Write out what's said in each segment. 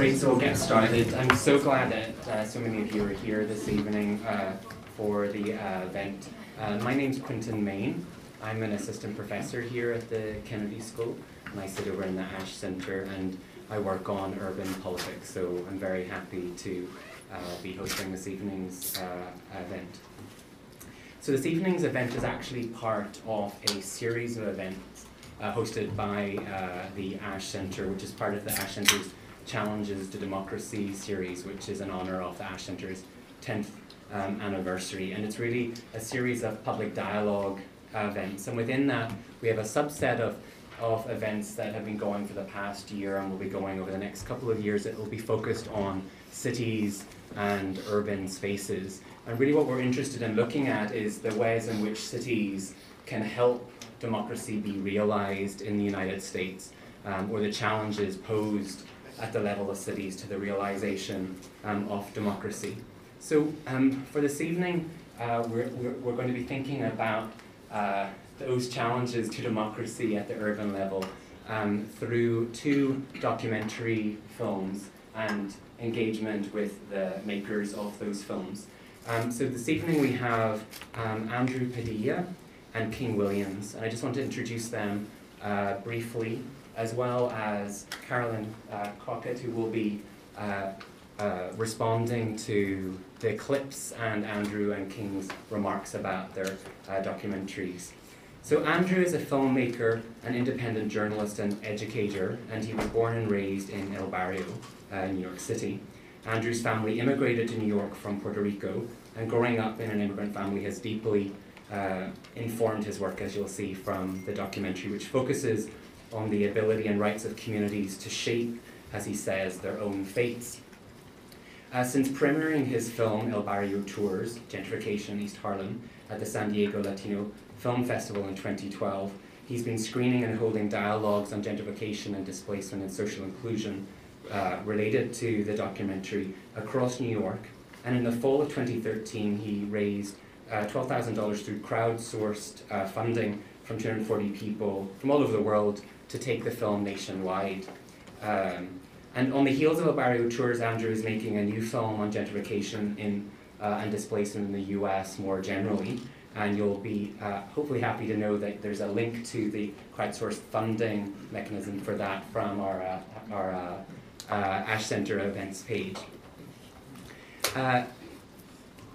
Great, so we'll get started. I'm so glad that uh, so many of you are here this evening uh, for the uh, event. Uh, my name's Quinton Mayne. I'm an assistant professor here at the Kennedy School, and I sit over in the Ash Centre, and I work on urban politics, so I'm very happy to uh, be hosting this evening's uh, event. So this evening's event is actually part of a series of events hosted by the Ash Centre, which is part of the Ash Centre's Challenges to Democracy series, which is in honour of the Ash Centre's 10th um, anniversary. And it's really a series of public dialogue events. And within that, we have a subset of, of events that have been going for the past year and will be going over the next couple of years. It will be focused on cities and urban spaces. And really what we're interested in looking at is the ways in which cities can help democracy be realized in the United States, um, or the challenges posed at the level of cities to the realization um, of democracy. So um, for this evening, uh, we're, we're, we're, going to be thinking about uh, those challenges to democracy at the urban level um, through two documentary films and engagement with the makers of those films. Um, so this evening we have um, Andrew Padilla and King Williams, and I just want to introduce them uh, briefly, as well as Karilyn uh, Crockett, who will be uh, uh, responding to the clips and Andrew and King's remarks about their uh, documentaries. So Andrew is a filmmaker, an independent journalist and educator, and he was born and raised in El Barrio, uh, New York City. Andrew's family immigrated to New York from Puerto Rico, and growing up in an immigrant family has deeply uh, informed his work, as you'll see from the documentary, which focuses on the ability and rights of communities to shape, as he says, their own fates. Uh, since premiering his film El Barrio Tours, Gentrification East Harlem, at the San Diego Latino Film Festival in 2012, he's been screening and holding dialogues on gentrification and displacement and social inclusion uh, related to the documentary across New York. And in the fall of 2013, he raised uh, $12,000 through crowdsourced uh, funding from 240 people from all over the world to take the film nationwide. Um, and on the heels of El Barrio Tours, Andrew is making a new film on gentrification in, uh, and displacement in the US more generally. And you'll be uh, hopefully happy to know that there's a link to the crowdsourced funding mechanism for that from our, uh, our uh, uh, Ash Center events page. Uh,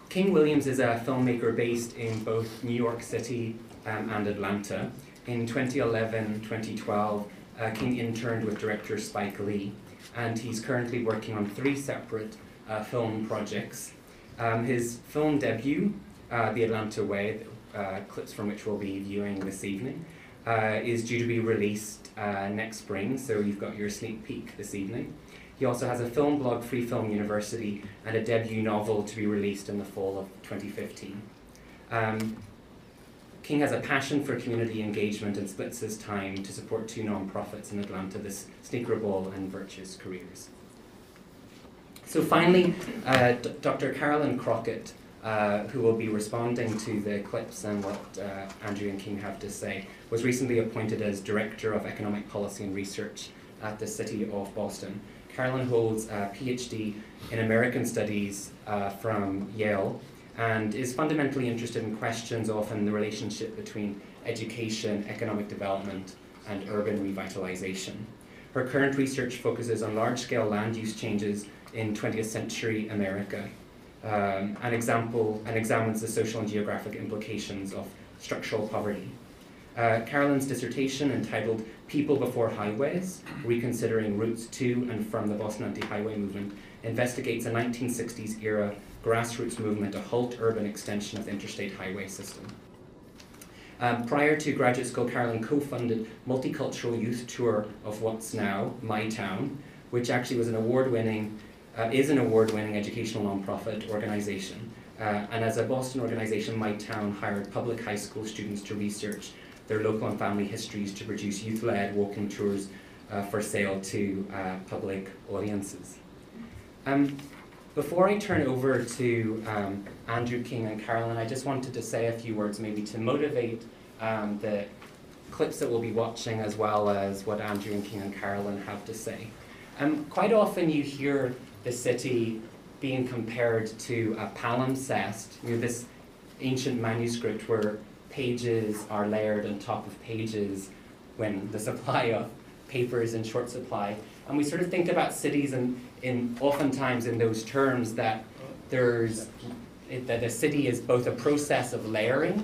King Williams is a filmmaker based in both New York City um, and Atlanta. In 2011 2012, uh, King interned with director Spike Lee, and he's currently working on three separate uh, film projects. Um, his film debut, uh, The Atlanta Way, uh, clips from which we'll be viewing this evening, uh, is due to be released uh, next spring, so you've got your sneak peek this evening. He also has a film blog, Free Film University, and a debut novel to be released in the fall of 2015. Um, King has a passion for community engagement and splits his time to support two nonprofits in Atlanta, the Sneaker Ball and Virtuous Careers. So finally, uh, Dr. Karilyn Crockett, uh, who will be responding to the clips and what uh, Andrew and King have to say, was recently appointed as Director of Economic Policy and Research at the City of Boston. Karilyn holds a PhD in American Studies uh, from Yale and is fundamentally interested in questions often the relationship between education, economic development, and urban revitalization. Her current research focuses on large-scale land use changes in 20th century America um, and, example, and examines the social and geographic implications of structural poverty. Uh, Karilyn's dissertation entitled People Before Highways, Reconsidering Routes to and from the Boston Anti-Highway Movement, investigates a 1960s era grassroots movement to halt urban extension of the interstate highway system. Um, prior to graduate school, Karilyn co-funded Multicultural Youth Tour of what's now My Town, which actually was an award-winning, uh, is an award-winning educational nonprofit organization. Uh, and as a Boston organization, My Town hired public high school students to research their local and family histories to produce youth-led walking tours uh, for sale to uh, public audiences. Um, before I turn over to um, Andrew King and Karilyn, I just wanted to say a few words maybe to motivate um, the clips that we'll be watching as well as what Andrew and King and Karilyn have to say. Um, quite often you hear the city being compared to a palimpsest, you know, this ancient manuscript where pages are layered on top of pages when the supply of paper is in short supply. And we sort of think about cities in, in oftentimes in those terms that there's that a city is both a process of layering,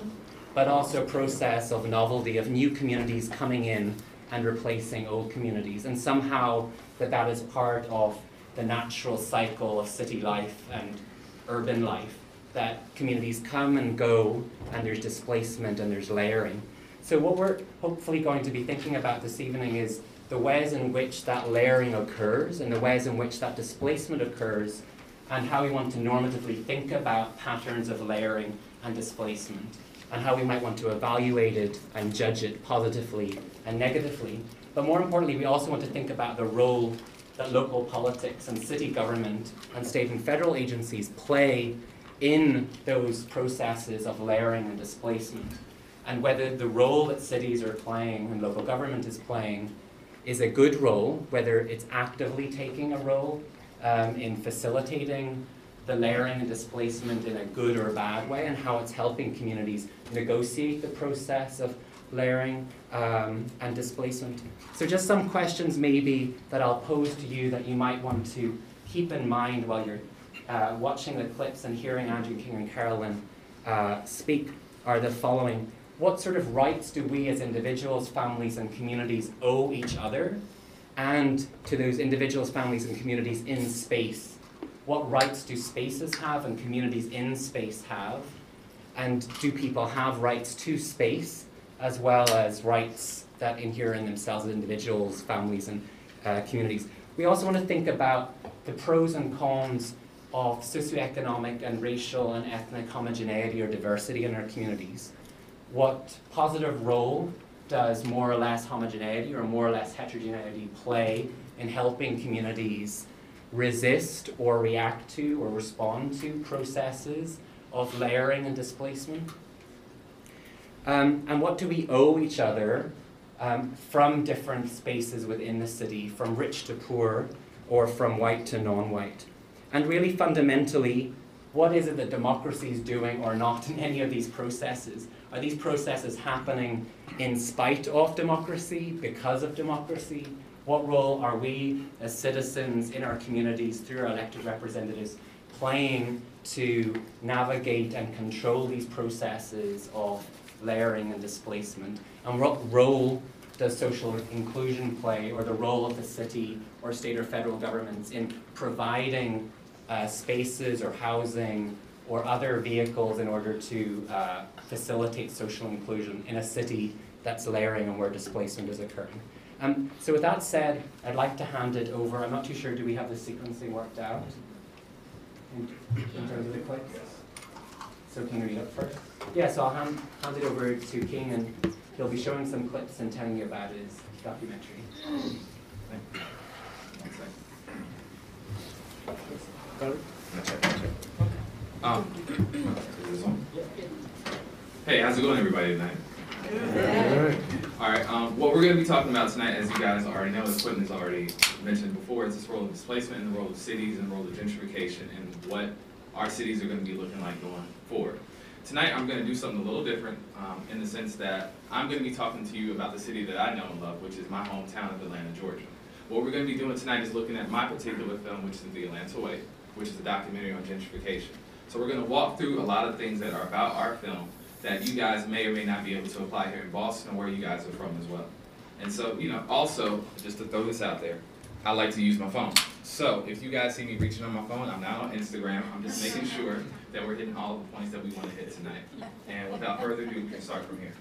but also a process of novelty, of new communities coming in and replacing old communities. And somehow that that is part of the natural cycle of city life and urban life, that communities come and go and there's displacement and there's layering. So what we're hopefully going to be thinking about this evening is the ways in which that layering occurs and the ways in which that displacement occurs and how we want to normatively think about patterns of layering and displacement and how we might want to evaluate it and judge it positively and negatively. But more importantly, we also want to think about the role that local politics and city government and state and federal agencies play in those processes of layering and displacement, and whether the role that cities are playing and local government is playing is a good role, whether it's actively taking a role um, in facilitating the layering and displacement in a good or bad way, and how it's helping communities negotiate the process of layering um, and displacement. So just some questions maybe that I'll pose to you that you might want to keep in mind while you're uh, watching the clips and hearing Andrew King and Karilyn uh, speak are the following. What sort of rights do we as individuals, families, and communities owe each other and to those individuals, families, and communities in space? What rights do spaces have and communities in space have? And do people have rights to space as well as rights that inhere in themselves as individuals, families, and uh, communities? We also want to think about the pros and cons of socioeconomic and racial and ethnic homogeneity or diversity in our communities. What positive role does more or less homogeneity or more or less heterogeneity play in helping communities resist or react to or respond to processes of layering and displacement? Um, and what do we owe each other um, from different spaces within the city, from rich to poor, or from white to non-white? And really fundamentally, what is it that democracy is doing or not in any of these processes? Are these processes happening in spite of democracy, because of democracy? What role are we as citizens in our communities through our elected representatives playing to navigate and control these processes of layering and displacement? And what role does social inclusion play, or the role of the city or state or federal governments in providing uh, spaces or housing or other vehicles in order to uh, facilitate social inclusion in a city that's layering and where displacement is occurring. Um, so with that said, I'd like to hand it over. I'm not too sure, do we have the sequencing worked out in, in terms of the clicks? So can you read up first? Yeah, so I'll hand, hand it over to King and he'll be showing some clips and telling you about his documentary. Um, hey, how's it going, everybody tonight? All right. Um, what we're going to be talking about tonight, as you guys already know, as Quinton has already mentioned before, is this role of displacement and the role of cities and the role of gentrification and what our cities are going to be looking like going forward. Tonight, I'm going to do something a little different um, in the sense that I'm going to be talking to you about the city that I know and love, which is my hometown of Atlanta, Georgia. What we're going to be doing tonight is looking at my particular film, which is The Atlanta Way, which is a documentary on gentrification. So we're going to walk through a lot of things that are about our film that you guys may or may not be able to apply here in Boston or where you guys are from as well. And so, you know, also, just to throw this out there, I like to use my phone. So if you guys see me reaching on my phone, I'm not on Instagram. I'm just making sure that we're hitting all the points that we want to hit tonight. And without further ado, we can start from here.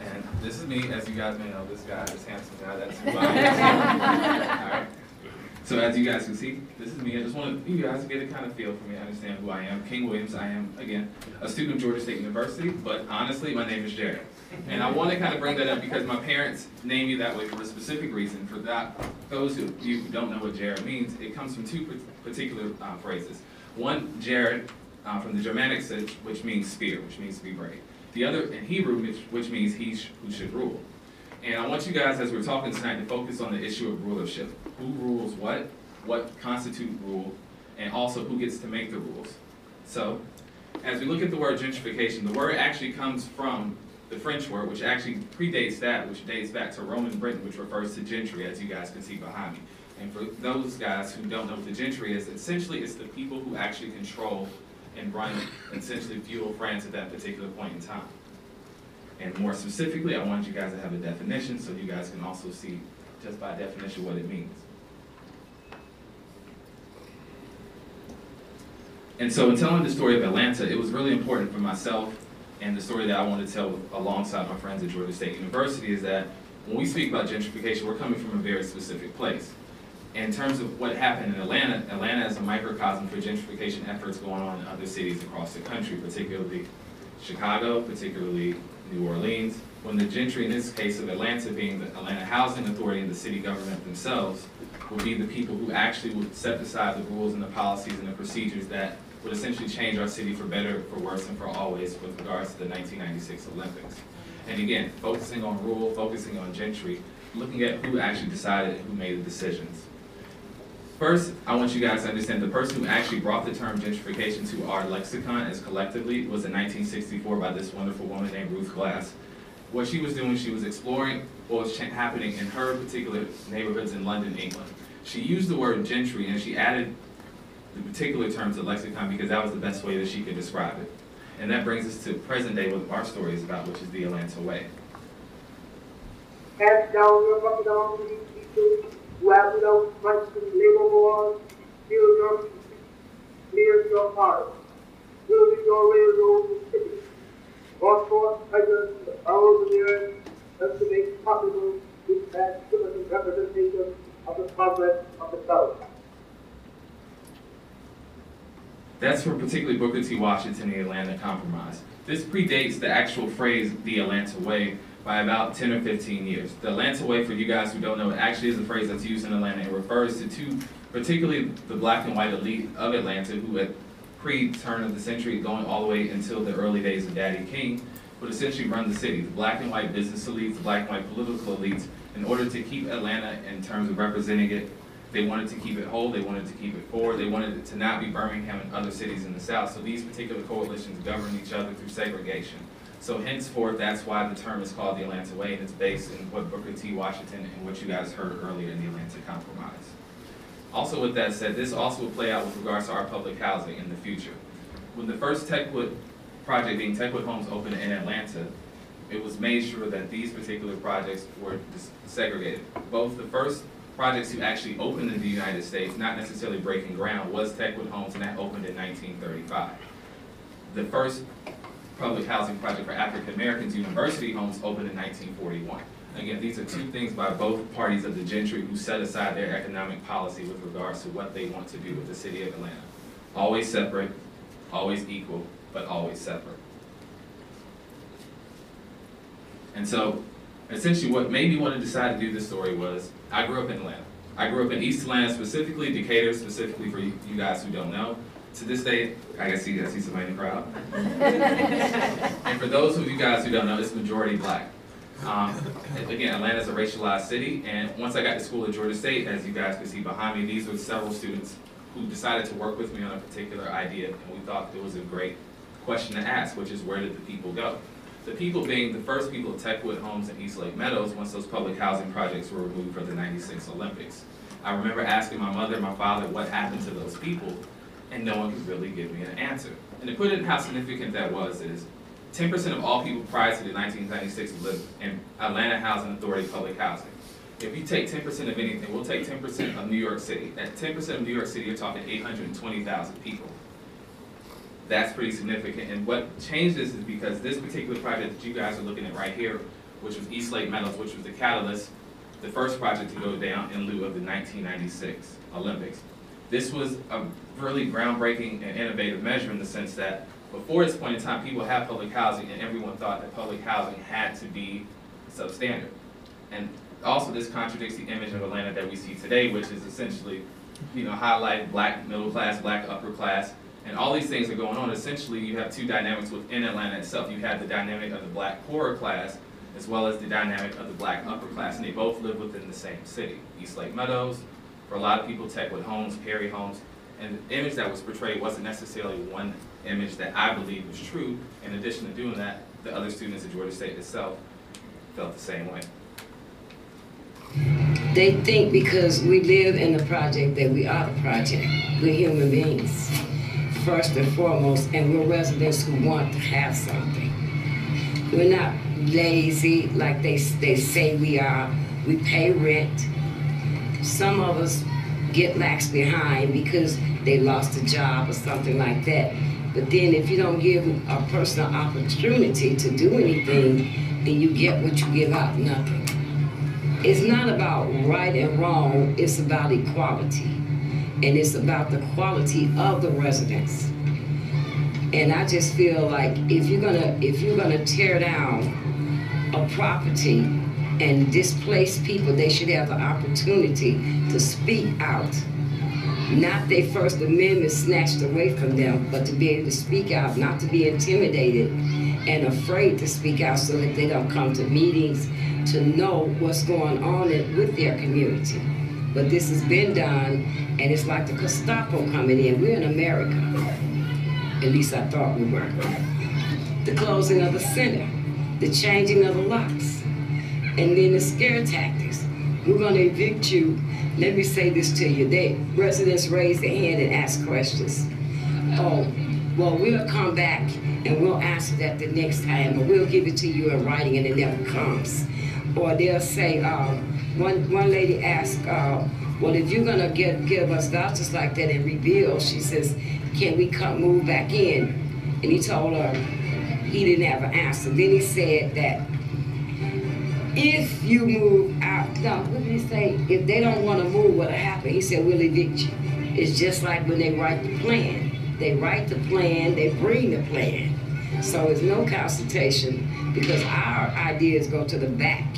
And this is me, as you guys may know, this guy, this handsome guy, that's who I am. All right. So as you guys can see, this is me. I just want you guys to get a kind of feel for me, understand who I am. King Williams, I am, again, a student of Georgia State University, but honestly, my name is Jared. And I want to kind of bring that up because my parents named me that way for a specific reason. For that, those of you who don't know what Jared means, it comes from two particular uh, phrases. One, Jared, uh, from the Germanic which means spear, which means to be brave. The other, in Hebrew, which, which means he sh who should rule. And I want you guys, as we're talking tonight, to focus on the issue of rulership. Who rules what, what constitutes rule, and also who gets to make the rules. So, as we look at the word gentrification, the word actually comes from the French word, which actually predates that, which dates back to Roman Britain, which refers to gentry, as you guys can see behind me. And for those guys who don't know what the gentry is, essentially it's the people who actually control and run, essentially fuel France at that particular point in time. And more specifically, I wanted you guys to have a definition so you guys can also see just by definition what it means. And so in telling the story of Atlanta, it was really important for myself and the story that I want to tell alongside my friends at Georgia State University is that when we speak about gentrification, we're coming from a very specific place. In terms of what happened in Atlanta, Atlanta is a microcosm for gentrification efforts going on in other cities across the country, particularly Chicago, particularly New Orleans. When the gentry, in this case of Atlanta being the Atlanta Housing Authority and the city government themselves, would be the people who actually would set aside the rules and the policies and the procedures that would essentially change our city for better, for worse, and for always with regards to the 1996 Olympics. And again, focusing on rule, focusing on gentry, looking at who actually decided, who made the decisions. First, I want you guys to understand the person who actually brought the term gentrification to our lexicon as collectively was in 1964 by this wonderful woman named Ruth Glass. What she was doing, she was exploring what was happening in her particular neighborhoods in London, England. She used the word gentry and she added the particular terms of lexicon because that was the best way that she could describe it. And that brings us to present day what our story is about, which is the Atlanta Way. Who have fronts and labor wars, fill your clear your heart, build your railroads and cities, brought forth and powers of the earth, just to make possible this vast representation of the progress of the South. That's from particularly Booker T. Washington, the Atlanta Compromise. This predates the actual phrase, the Atlanta Way, by about 10 or 15 years. The Atlanta Way, for you guys who don't know, it actually is a phrase that's used in Atlanta. It refers to two, particularly the black and white elite of Atlanta, who at pre-turn of the century, going all the way until the early days of Daddy King, would essentially run the city. The black and white business elites, the black and white political elites, in order to keep Atlanta in terms of representing it they wanted to keep it whole, they wanted to keep it forward, they wanted it to not be Birmingham and other cities in the South. So these particular coalitions govern each other through segregation. So henceforth, that's why the term is called the Atlanta Way, and it's based in what Booker T. Washington and what you guys heard earlier in the Atlanta Compromise. Also with that said, this also will play out with regards to our public housing in the future. When the first Techwood project, being Techwood Homes, opened in Atlanta, it was made sure that these particular projects were segregated. Both the first projects who actually opened in the United States, not necessarily breaking ground, was Techwood Homes, and that opened in 1935. The first public housing project for African Americans, University Homes, opened in 1941. Again, these are two things by both parties of the gentry who set aside their economic policy with regards to what they want to do with the city of Atlanta. Always separate, always equal, but always separate. And so, essentially what made me want to decide to do this story was I grew up in Atlanta. I grew up in East Atlanta, specifically Decatur, specifically for you, guys who don't know. To this day, I can see I see somebody in the crowd. and for those of you guys who don't know, it's majority black. Um, again, Atlanta is a racialized city, and once I got to school at Georgia State, as you guys can see behind me, these were several students who decided to work with me on a particular idea, and we thought it was a great question to ask, which is where did the people go? The people being the first people of Techwood Homes and East Lake Meadows once those public housing projects were removed for the 96 Olympics. I remember asking my mother and my father what happened to those people, and no one could really give me an answer. And to put in how significant that was is 10% of all people prior to the 1996 lived in Atlanta Housing Authority public housing. If you take 10% of anything, we'll take 10% of New York City. At 10% of New York City, you're talking 820,000 people that's pretty significant. And what changed this is because this particular project that you guys are looking at right here, which was East Lake Meadows, which was the catalyst, the first project to go down in lieu of the 1996 Olympics. This was a really groundbreaking and innovative measure in the sense that before this point in time, people had public housing and everyone thought that public housing had to be substandard. And also this contradicts the image of Atlanta that we see today, which is essentially, you know, highlight black middle class, black upper class, and all these things are going on. Essentially, you have two dynamics within Atlanta itself. You have the dynamic of the black poorer class, as well as the dynamic of the black upper class, and they both live within the same city. East Lake Meadows, for a lot of people, Techwood Homes, Perry Homes, and the image that was portrayed wasn't necessarily one image that I believe was true. In addition to doing that, the other students at Georgia State itself felt the same way. They think because we live in the project that we are the project. We're human beings, first and foremost, and we're residents who want to have something. We're not lazy like they, they say we are. We pay rent. Some of us get lax behind because they lost a job or something like that. But then if you don't give a person an opportunity to do anything, then you get what you give out, nothing. It's not about right and wrong, it's about equality. And it's about the quality of the residents. And I just feel like if you're gonna if you're gonna tear down a property and displace people, they should have the opportunity to speak out. Not their First Amendment snatched away from them, but to be able to speak out, not to be intimidated and afraid to speak out so that they don't come to meetings to know what's going on in, with their community. But this has been done, and it's like the Gestapo coming in. We're in America. At least I thought we were. The closing of the center, the changing of the locks, and then the scare tactics. We're going to evict you. Let me say this to you. They residents raise their hand and ask questions. Oh, well, we'll come back and we'll answer that the next time, or we'll give it to you in writing, and it never comes. Or they'll say, um, one one lady asked, uh, well, if you're gonna get give us vouchers like that and rebuild, she says, can we come move back in? And he told her he didn't have an answer. Then he said that if you move out, no, what did he say? If they don't want to move, what'll happen? He said, we'll evict you. It's just like when they write the plan. They write the plan, they bring the plan. So it's no consultation because our ideas go to the back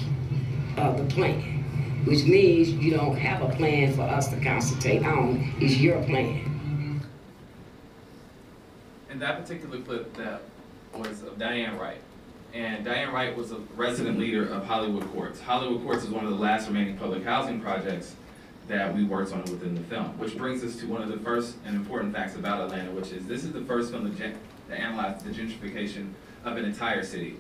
of the plan, which means you don't have a plan for us to consultate on. It's your plan. And that particular clip, that was of Diane Wright. And Diane Wright was a resident leader of Hollywood Courts. Hollywood Courts is one of the last remaining public housing projects that we worked on within the film, which brings us to one of the first and important facts about Atlanta, which is this is the first film to analyze the gentrification of an entire city.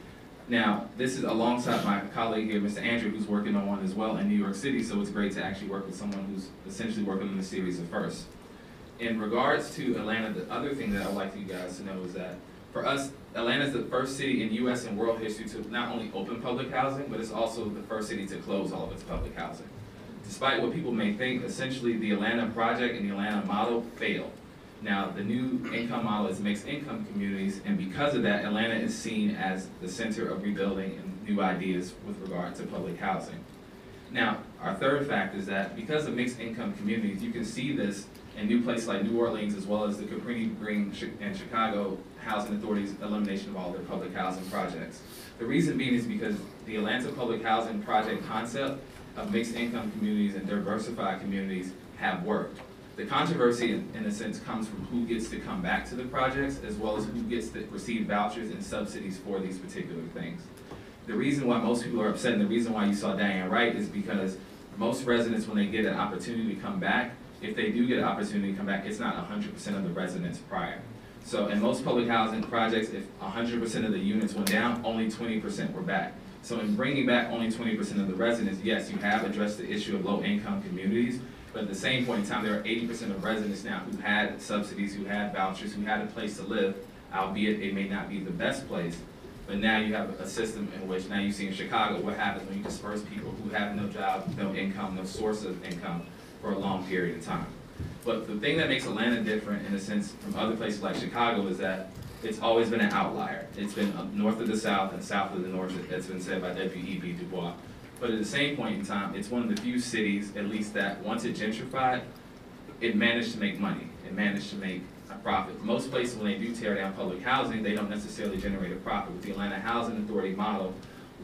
Now, this is alongside my colleague here, Mr. Andrew, who's working on one as well in New York City, so it's great to actually work with someone who's essentially working on the series of first. In regards to Atlanta, the other thing that I'd like you guys to know is that for us, Atlanta is the first city in US and world history to not only open public housing, but it's also the first city to close all of its public housing. Despite what people may think, essentially the Atlanta project and the Atlanta model failed. Now, the new income model is mixed income communities, and because of that, Atlanta is seen as the center of rebuilding and new ideas with regard to public housing. Now, our third fact is that because of mixed income communities, you can see this in new places like New Orleans as well as the Cabrini Green and Chicago Housing Authority's elimination of all their public housing projects. The reason being is because the Atlanta Public Housing Project concept of mixed income communities and diversified communities have worked. The controversy, in, in a sense, comes from who gets to come back to the projects as well as who gets to receive vouchers and subsidies for these particular things. The reason why most people are upset and the reason why you saw Diane Wright is because most residents, when they get an opportunity to come back, if they do get an opportunity to come back, it's not hundred percent of the residents prior. So in most public housing projects, if hundred percent of the units went down, only twenty percent were back. So in bringing back only twenty percent of the residents, yes, you have addressed the issue of low-income communities, but at the same point in time, there are eighty percent of residents now who had subsidies, who had vouchers, who had a place to live, albeit it may not be the best place. But now you have a system in which now you see in Chicago what happens when you disperse people who have no job, no income, no source of income for a long period of time. But the thing that makes Atlanta different in a sense from other places like Chicago is that it's always been an outlier. It's been north of the south and south of the north, as has been said by W.E.B. Du Bois. But at the same point in time, it's one of the few cities, at least that, once it gentrified, it managed to make money. It managed to make a profit. Most places, when they do tear down public housing, they don't necessarily generate a profit. With the Atlanta Housing Authority model,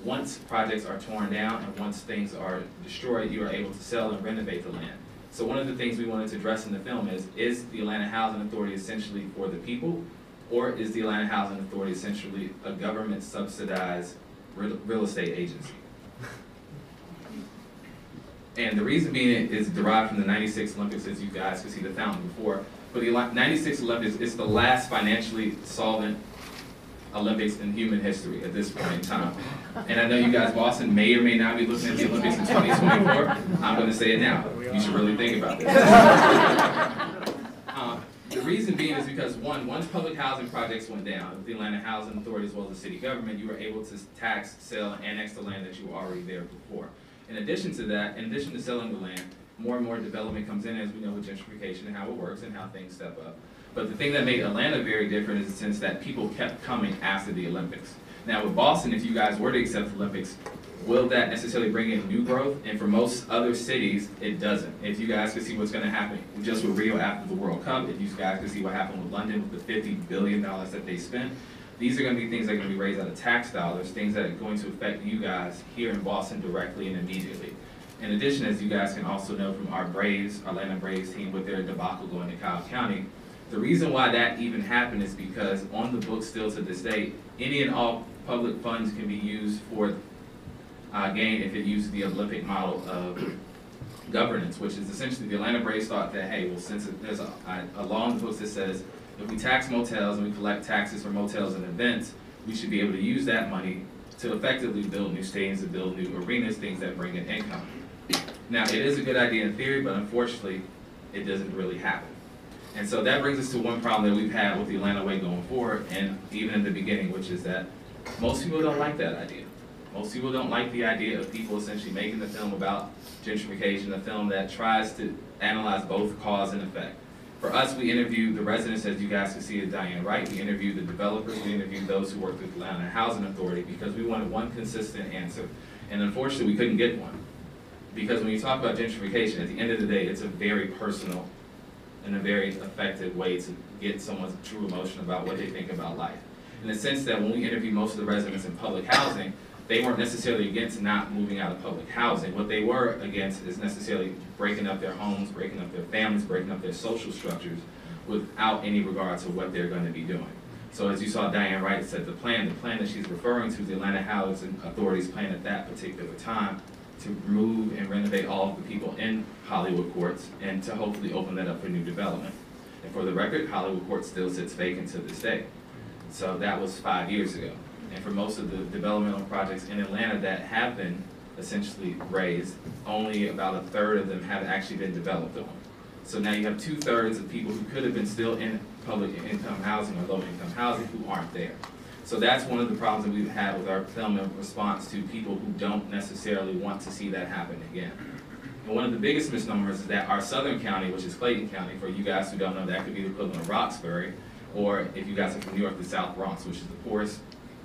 once projects are torn down and once things are destroyed, you are able to sell and renovate the land. So one of the things we wanted to address in the film is, is the Atlanta Housing Authority essentially for the people? Or is the Atlanta Housing Authority essentially a government subsidized real, estate agency? And the reason being is derived from the ninety-six Olympics, as you guys could see the fountain before. But the ninety-six Olympics is the last financially solvent Olympics in human history at this point in time. And I know you guys, Boston may or may not be looking at the Olympics in twenty twenty-four. I'm gonna say it now. You should really think about this. Um, The reason being is because one, once public housing projects went down, with the Atlanta Housing Authority as well as the city government, you were able to tax, sell, and annex the land that you were already there before. In addition to that, in addition to selling the land, more and more development comes in as we know with gentrification and how it works and how things step up. But the thing that made Atlanta very different is the sense that people kept coming after the Olympics. Now with Boston, if you guys were to accept the Olympics, will that necessarily bring in new growth? And for most other cities, it doesn't. If you guys can see what's gonna happen just with Rio after the World Cup, if you guys can see what happened with London with the fifty billion dollars that they spent, these are gonna be things that are gonna be raised out of tax dollars, things that are going to affect you guys here in Boston directly and immediately. In addition, as you guys can also know from our Braves, Atlanta Braves team with their debacle going to Cobb County, the reason why that even happened is because on the books still to this day, any and all public funds can be used for uh, gain if it uses the Olympic model of governance, which is essentially the Atlanta Braves thought that, hey, well, since there's a, a law in the books that says if we tax motels and we collect taxes for motels and events, we should be able to use that money to effectively build new stadiums and build new arenas, things that bring in income. Now, it is a good idea in theory, but unfortunately, it doesn't really happen. And so that brings us to one problem that we've had with the Atlanta Way going forward, and even in the beginning, which is that most people don't like that idea. Most people don't like the idea of people essentially making the film about gentrification, a film that tries to analyze both cause and effect. For us, we interviewed the residents, as you guys can see, at Diane Wright. We interviewed the developers. We interviewed those who worked with the Atlanta Housing Authority because we wanted one consistent answer. And unfortunately, we couldn't get one. Because when you talk about gentrification, at the end of the day, it's a very personal and a very effective way to get someone's true emotion about what they think about life. In the sense that when we interview most of the residents in public housing, they weren't necessarily against not moving out of public housing. What they were against is necessarily breaking up their homes, breaking up their families, breaking up their social structures without any regard to what they're going to be doing. So as you saw Diane Wright said, the plan, the plan that she's referring to, the Atlanta Housing Authority's plan at that particular time to remove and renovate all of the people in Hollywood Courts and to hopefully open that up for new development. And for the record, Hollywood Court still sits vacant to this day. So that was five years ago. And for most of the developmental projects in Atlanta that have been essentially raised, only about a third of them have actually been developed on. So now you have two thirds of people who could have been still in public income housing or low income housing who aren't there. So that's one of the problems that we've had with our film in response to people who don't necessarily want to see that happen again. And one of the biggest misnomers is that our southern county, which is Clayton County, for you guys who don't know, that could be the equivalent of Roxbury, or if you guys are from New York, the South Bronx, which is the poorest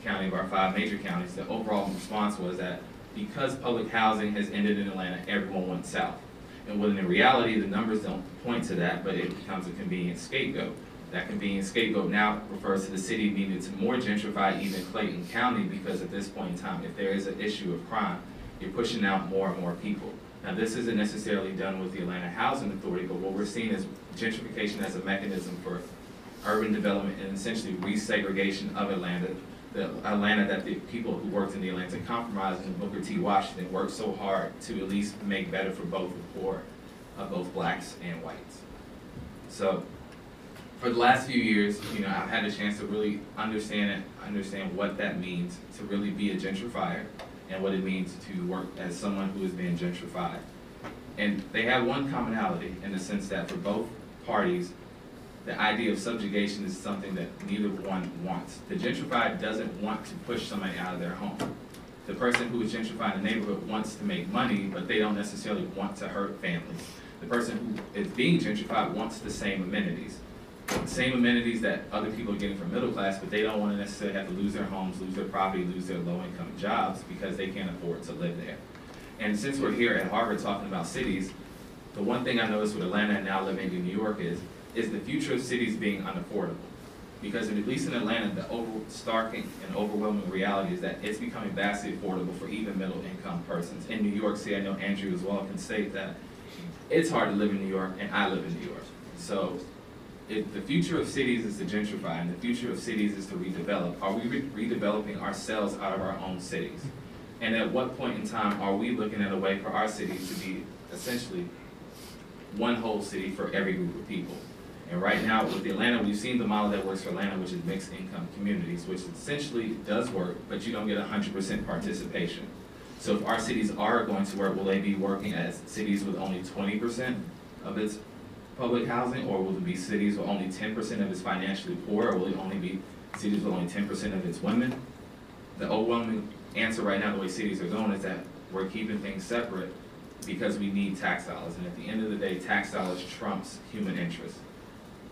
county of our five major counties, the overall response was that because public housing has ended in Atlanta, everyone went south. And when in reality, the numbers don't point to that, but it becomes a convenient scapegoat. That convenient scapegoat now refers to the city needing to more gentrify even Clayton County because at this point in time, if there is an issue of crime, you're pushing out more and more people. Now, this isn't necessarily done with the Atlanta Housing Authority, but what we're seeing is gentrification as a mechanism for urban development and essentially resegregation of Atlanta. The Atlanta that the people who worked in the Atlanta Compromise and Booker T. Washington worked so hard to at least make better for both the poor, uh, both blacks and whites. So, for the last few years, you know, I've had a chance to really understand it, understand what that means to really be a gentrifier and what it means to work as someone who is being gentrified. And they have one commonality in the sense that for both parties, the idea of subjugation is something that neither one wants. The gentrified doesn't want to push somebody out of their home. The person who is gentrified in the neighborhood wants to make money, but they don't necessarily want to hurt families. The person who is being gentrified wants the same amenities. The same amenities that other people are getting from middle class, but they don't want to necessarily have to lose their homes, lose their property, lose their low-income jobs because they can't afford to live there. And since we're here at Harvard talking about cities, the one thing I noticed with Atlanta and now living in New York is, is the future of cities being unaffordable. Because at least in Atlanta, the over, stark and overwhelming reality is that it's becoming vastly affordable for even middle income persons. In New York City, I know Andrew as well can state that it's hard to live in New York and I live in New York. So if the future of cities is to gentrify and the future of cities is to redevelop, are we re- redeveloping ourselves out of our own cities? And at what point in time are we looking at a way for our cities to be essentially one whole city for every group of people? And right now with Atlanta, we've seen the model that works for Atlanta, which is mixed income communities, which essentially does work, but you don't get hundred percent participation. So if our cities are going to work, will they be working as cities with only twenty percent of its public housing? Or will it be cities with only ten percent of its financially poor, or will it only be cities with only ten percent of its women? The overwhelming answer right now, the way cities are going, is that we're keeping things separate because we need tax dollars. And at the end of the day, tax dollars trumps human interest.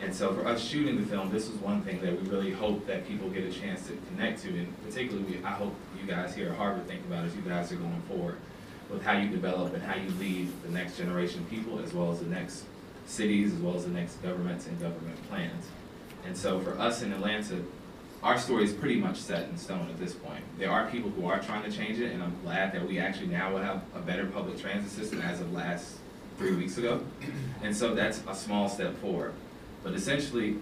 And so for us shooting the film, this was one thing that we really hope that people get a chance to connect to, and particularly, I hope you guys here at Harvard think about as you guys are going forward, with how you develop and how you lead the next generation of people, as well as the next cities, as well as the next governments and government plans. And so for us in Atlanta, our story is pretty much set in stone at this point. There are people who are trying to change it, and I'm glad that we actually now will have a better public transit system as of last three weeks ago. And so that's a small step forward. But essentially,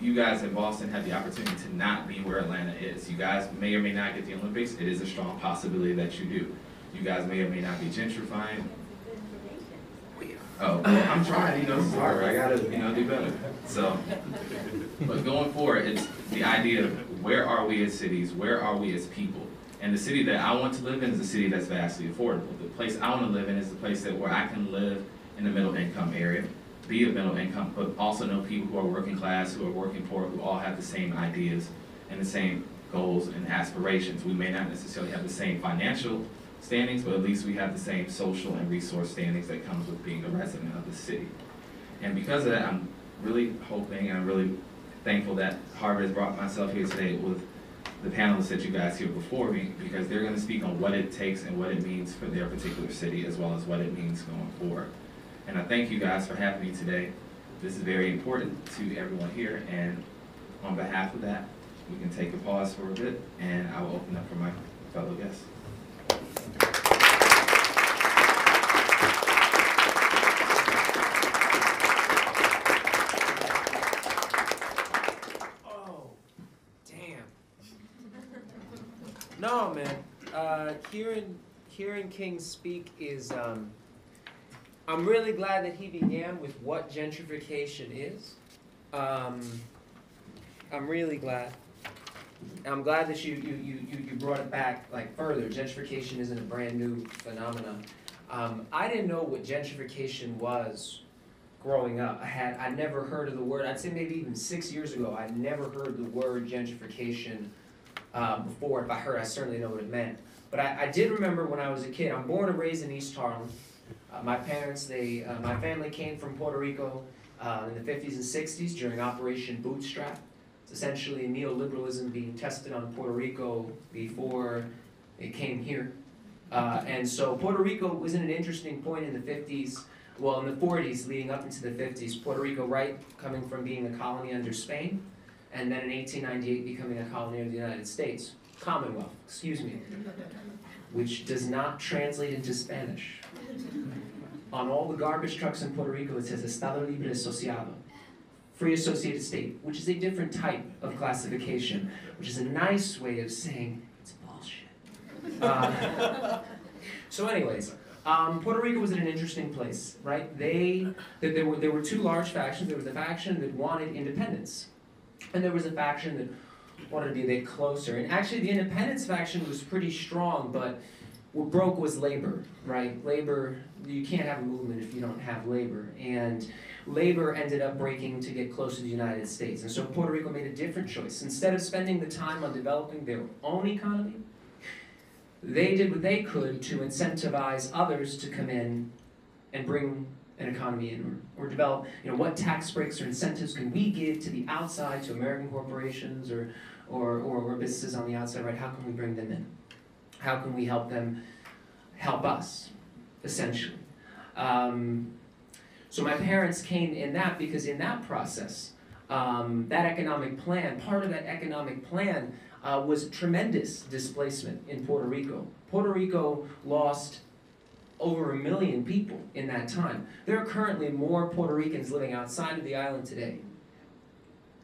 you guys in Boston have the opportunity to not be where Atlanta is. You guys may or may not get the Olympics. It is a strong possibility that you do. You guys may or may not be gentrifying. Oh, well, I'm trying, you know, it's hard. I gotta, you know, do better. So, but going forward, it's the idea of where are we as cities? Where are we as people? And the city that I want to live in is a city that's vastly affordable. The place I want to live in is the place that where I can live in the middle income area, be of middle income, but also know people who are working class, who are working poor, who all have the same ideas and the same goals and aspirations. We may not necessarily have the same financial standings, but at least we have the same social and resource standings that comes with being a resident of the city. And because of that, I'm really hoping and I'm really thankful that Harvard has brought myself here today with the panelists that you guys hear before me, because they're gonna speak on what it takes and what it means for their particular city, as well as what it means going forward. And I thank you guys for having me today. This is very important to everyone here, and on behalf of that, we can take a pause for a bit, and I will open up for my fellow guests. Oh, damn. No, man. Uh, hearing hearing King speak is um, I'm really glad that he began with what gentrification is. Um, I'm really glad. I'm glad that you, you, you, you brought it back like further. Gentrification isn't a brand new phenomenon. Um, I didn't know what gentrification was growing up. I had I never heard of the word. I'd say maybe even six years ago, I never heard the word gentrification uh, before. If I heard, I certainly know what it meant. But I, I did remember when I was a kid. I'm born and raised in East Harlem. Uh, my parents, they, uh, my family came from Puerto Rico uh, in the 50s and 60s during Operation Bootstrap. It's essentially neoliberalism being tested on Puerto Rico before it came here. Uh, and so Puerto Rico was in an interesting point in the 50s, well, in the 40s leading up into the 50s. Puerto Rico, right, coming from being a colony under Spain, and then in 1898 becoming a colony of the United States. Commonwealth, excuse me, which does not translate into Spanish. On all the garbage trucks in Puerto Rico, it says Estado Libre Asociado, free associated state, which is a different type of classification, which is a nice way of saying it's bullshit. Uh, so, anyways, um, Puerto Rico was in an interesting place, right? They, that there were there were two large factions. There was a faction that wanted independence, and there was a faction that wanted to be a bit closer. And actually, the independence faction was pretty strong, but what broke was labor, right? Labor, you can't have a movement if you don't have labor. And labor ended up breaking to get close to the United States. And so Puerto Rico made a different choice. Instead of spending the time on developing their own economy, they did what they could to incentivize others to come in and bring an economy in or, or develop, you know, what tax breaks or incentives can we give to the outside, to American corporations or, or, or, or businesses on the outside, right? How can we bring them in? How can we help them help us, essentially. Um, so my parents came in that because in that process, um, that economic plan, part of that economic plan uh, was tremendous displacement in Puerto Rico. Puerto Rico lost over a million people in that time. There are currently more Puerto Ricans living outside of the island today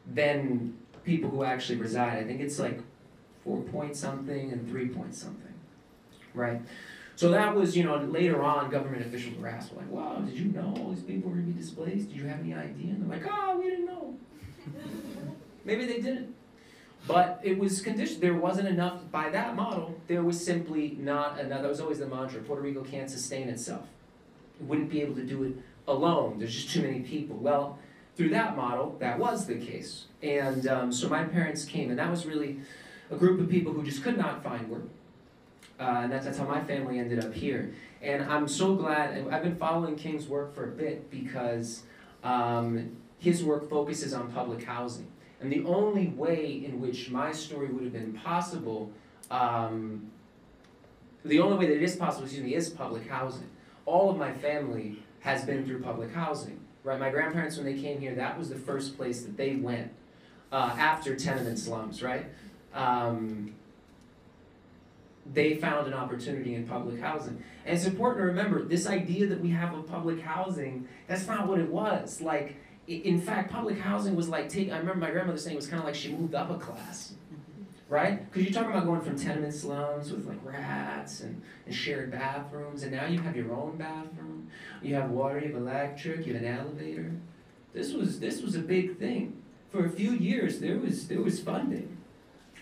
than people who actually reside. I think it's like four point something and three point something, right? So that was, you know, later on, government officials were asked, like, wow, did you know all these people were gonna be displaced? Did you have any idea? And they're like, oh, we didn't know. Maybe they didn't. But it was conditioned, there wasn't enough, by that model, there was simply not enough, that was always the mantra, Puerto Rico can't sustain itself. It wouldn't be able to do it alone, there's just too many people. Well, through that model, that was the case. And um, so my parents came, and that was really a group of people who just could not find work. Uh, and that's, that's how my family ended up here. And I'm so glad, I've been following King's work for a bit because um, his work focuses on public housing. And the only way in which my story would have been possible, um, the only way that it is possible, excuse me, is public housing. All of my family has been through public housing, right? My grandparents, when they came here, that was the first place that they went uh, after tenement slums, right? Um, they found an opportunity in public housing. And it's important to remember this idea that we have of public housing, that's not what it was. Like, in fact, public housing was like take. I remember my grandmother saying it was kind of like she moved up a class, right? Because you're talking about going from tenement slums with like rats and, and shared bathrooms, and now you have your own bathroom, you have water, you have electric, you have an elevator. This was this was a big thing. For a few years, there was there was funding,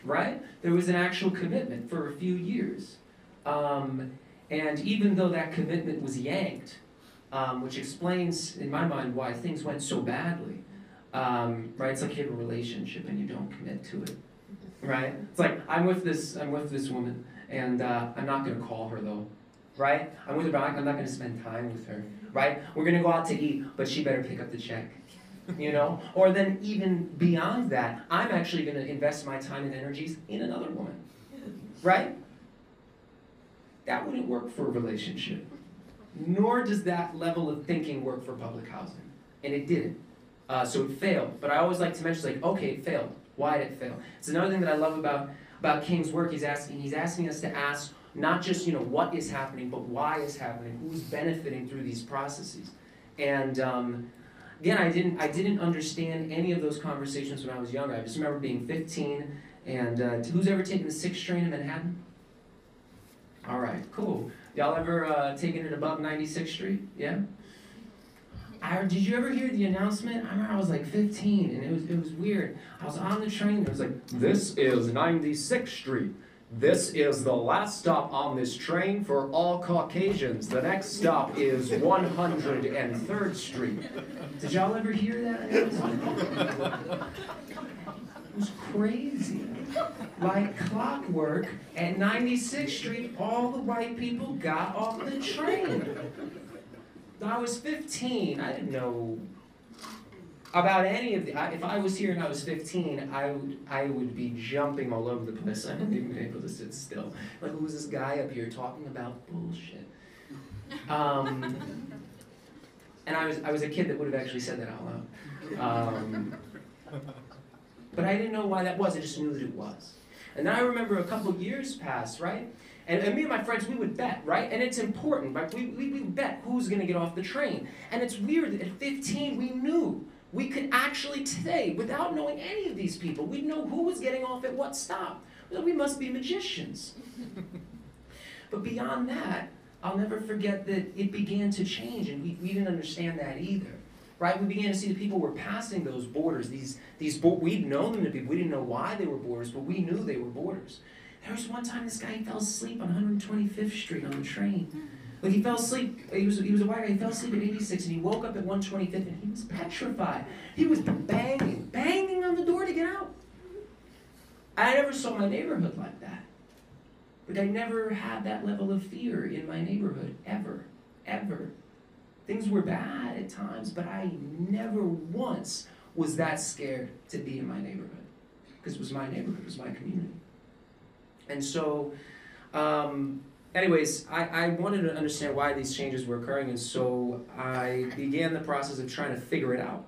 right? There was an actual commitment for a few years, um, and even though that commitment was yanked um, which explains, in my mind, why things went so badly. Um, right? It's like you have a relationship and you don't commit to it. Right? It's like I'm with this, I'm with this woman, and uh, I'm not gonna call her though. Right? I'm with her, but I'm not gonna spend time with her. Right? We're gonna go out to eat, but she better pick up the check. You know? Or then even beyond that, I'm actually gonna invest my time and energies in another woman. Right? That wouldn't work for a relationship nor does that level of thinking work for public housing. And it didn't. Uh, so it failed. But I always like to mention, like, okay, it failed. Why did it fail? It's another thing that I love about, about King's work. He's asking, he's asking us to ask not just, you know, what is happening, but why is happening, who's benefiting through these processes. And um, again, I didn't, I didn't understand any of those conversations when I was younger. I just remember being 15, and uh, who's ever taken the 6th train in Manhattan? All right, cool. Y'all ever uh, taken it above 96th Street? Yeah? I, did you ever hear the announcement? I remember I was like 15 and it was, it was weird. I was on the train and it was like, This is 96th Street. This is the last stop on this train for all Caucasians. The next stop is 103rd Street. Did y'all ever hear that? It was crazy. Like clockwork, at 96th Street, all the white people got off the train. I was 15. I didn't know about any of the. I, if I was here and I was 15, I would I would be jumping all over the place. I wouldn't even be able to sit still. Like, who's this guy up here talking about bullshit? Um, and I was I was a kid that would have actually said that out loud. Um, but I didn't know why that was. I just knew that it was. And then I remember a couple years passed, right? And, and me and my friends, we would bet, right? And it's important, right? We, we, we bet who's going to get off the train. And it's weird that at 15, we knew. We could actually today, without knowing any of these people, we'd know who was getting off at what stop. Well, We must be magicians. but beyond that, I'll never forget that it began to change, and we, we didn't understand that either right? We began to see the people were passing those borders. These, these bo- we'd known them to be. We didn't know why they were borders, but we knew they were borders. There was one time this guy fell asleep on 125th Street on the train. Hmm. Like he fell asleep. He was he was a white guy. He fell asleep at 86, and he woke up at 125th, and he was petrified. He was banging, banging on the door to get out. I never saw my neighborhood like that. But I never had that level of fear in my neighborhood ever, ever. Things were bad at times, but I never once was that scared to be in my neighborhood because it was my neighborhood, it was my community. And so, um, anyways, I, I wanted to understand why these changes were occurring, and so I began the process of trying to figure it out.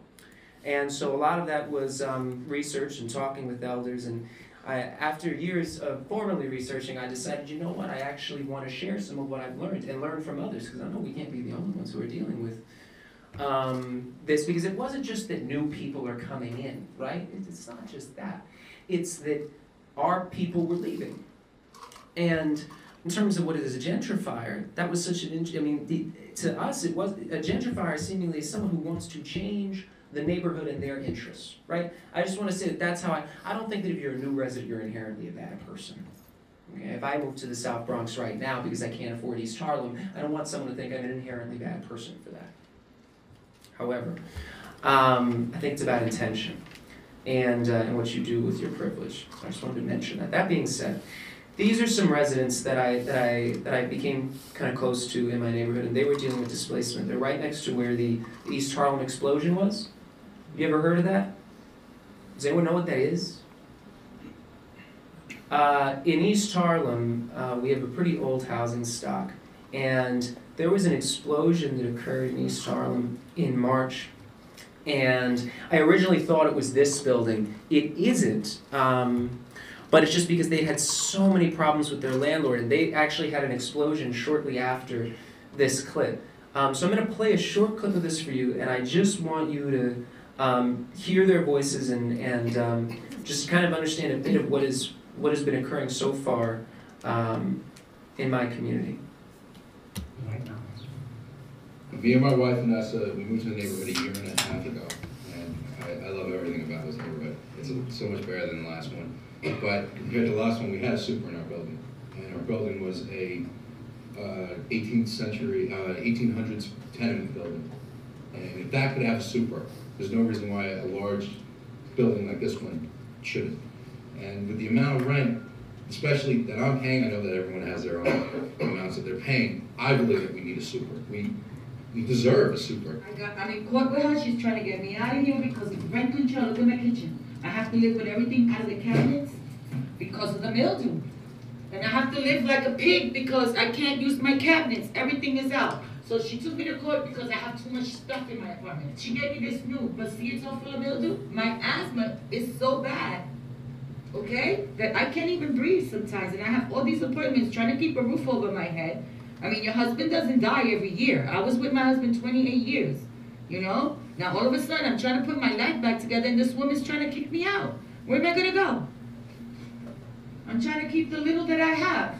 And so a lot of that was um, research and talking with elders. And I, after years of formally researching, I decided, you know what, I actually want to share some of what I've learned and learn from others because I know we can't be the only ones who are dealing with um, this because it wasn't just that new people are coming in, right? It's not just that. It's that our people were leaving. And in terms of what it is a gentrifier, that was such an, I mean, the, to us, it was, a gentrifier seemingly is someone who wants to change the neighborhood and their interests, right? I just want to say that that's how I, I don't think that if you're a new resident, you're inherently a bad person. Okay, if I move to the South Bronx right now because I can't afford East Harlem, I don't want someone to think I'm an inherently bad person for that. However, um, I think it's about intention and, uh, and what you do with your privilege. I just wanted to mention that. That being said, these are some residents that I that I that I became kind of close to in my neighborhood, and they were dealing with displacement. They're right next to where the East Harlem explosion was. Have you ever heard of that? Does anyone know what that is? Uh, in East Harlem, uh, we have a pretty old housing stock, and there was an explosion that occurred in East Harlem in March. And I originally thought it was this building. It isn't. Um, but it's just because they had so many problems with their landlord, and they actually had an explosion shortly after this clip. Um, so I'm going to play a short clip of this for you, and I just want you to um, hear their voices and and um, just kind of understand a bit of what is what has been occurring so far um, in my community. Me and my wife Vanessa, we moved to the neighborhood a year and a half ago, and I, I love everything about this neighborhood. It's so much better than the last one. But compared to the last one, we had a super in our building, and our building was a uh, 18th century, uh, 1800s tenement building. And if that could have a super, there's no reason why a large building like this one shouldn't. And with the amount of rent, especially that I'm paying, I know that everyone has their own amounts that they're paying. I believe that we need a super. We we deserve a super. I got, I mean, corporate house, she's trying to get me out of here because of rent control, look at my kitchen. I have to live with everything out of the cabinets because of the mildew. And I have to live like a pig because I can't use my cabinets, everything is out. So she took me to court because I have too much stuff in my apartment. She gave me this new, but see it's all full of mildew? My asthma is so bad, okay? That I can't even breathe sometimes and I have all these appointments trying to keep a roof over my head. I mean, your husband doesn't die every year. I was with my husband 28 years, you know? Now all of a sudden I'm trying to put my life back together and this woman's trying to kick me out. Where am I gonna go? I'm trying to keep the little that I have.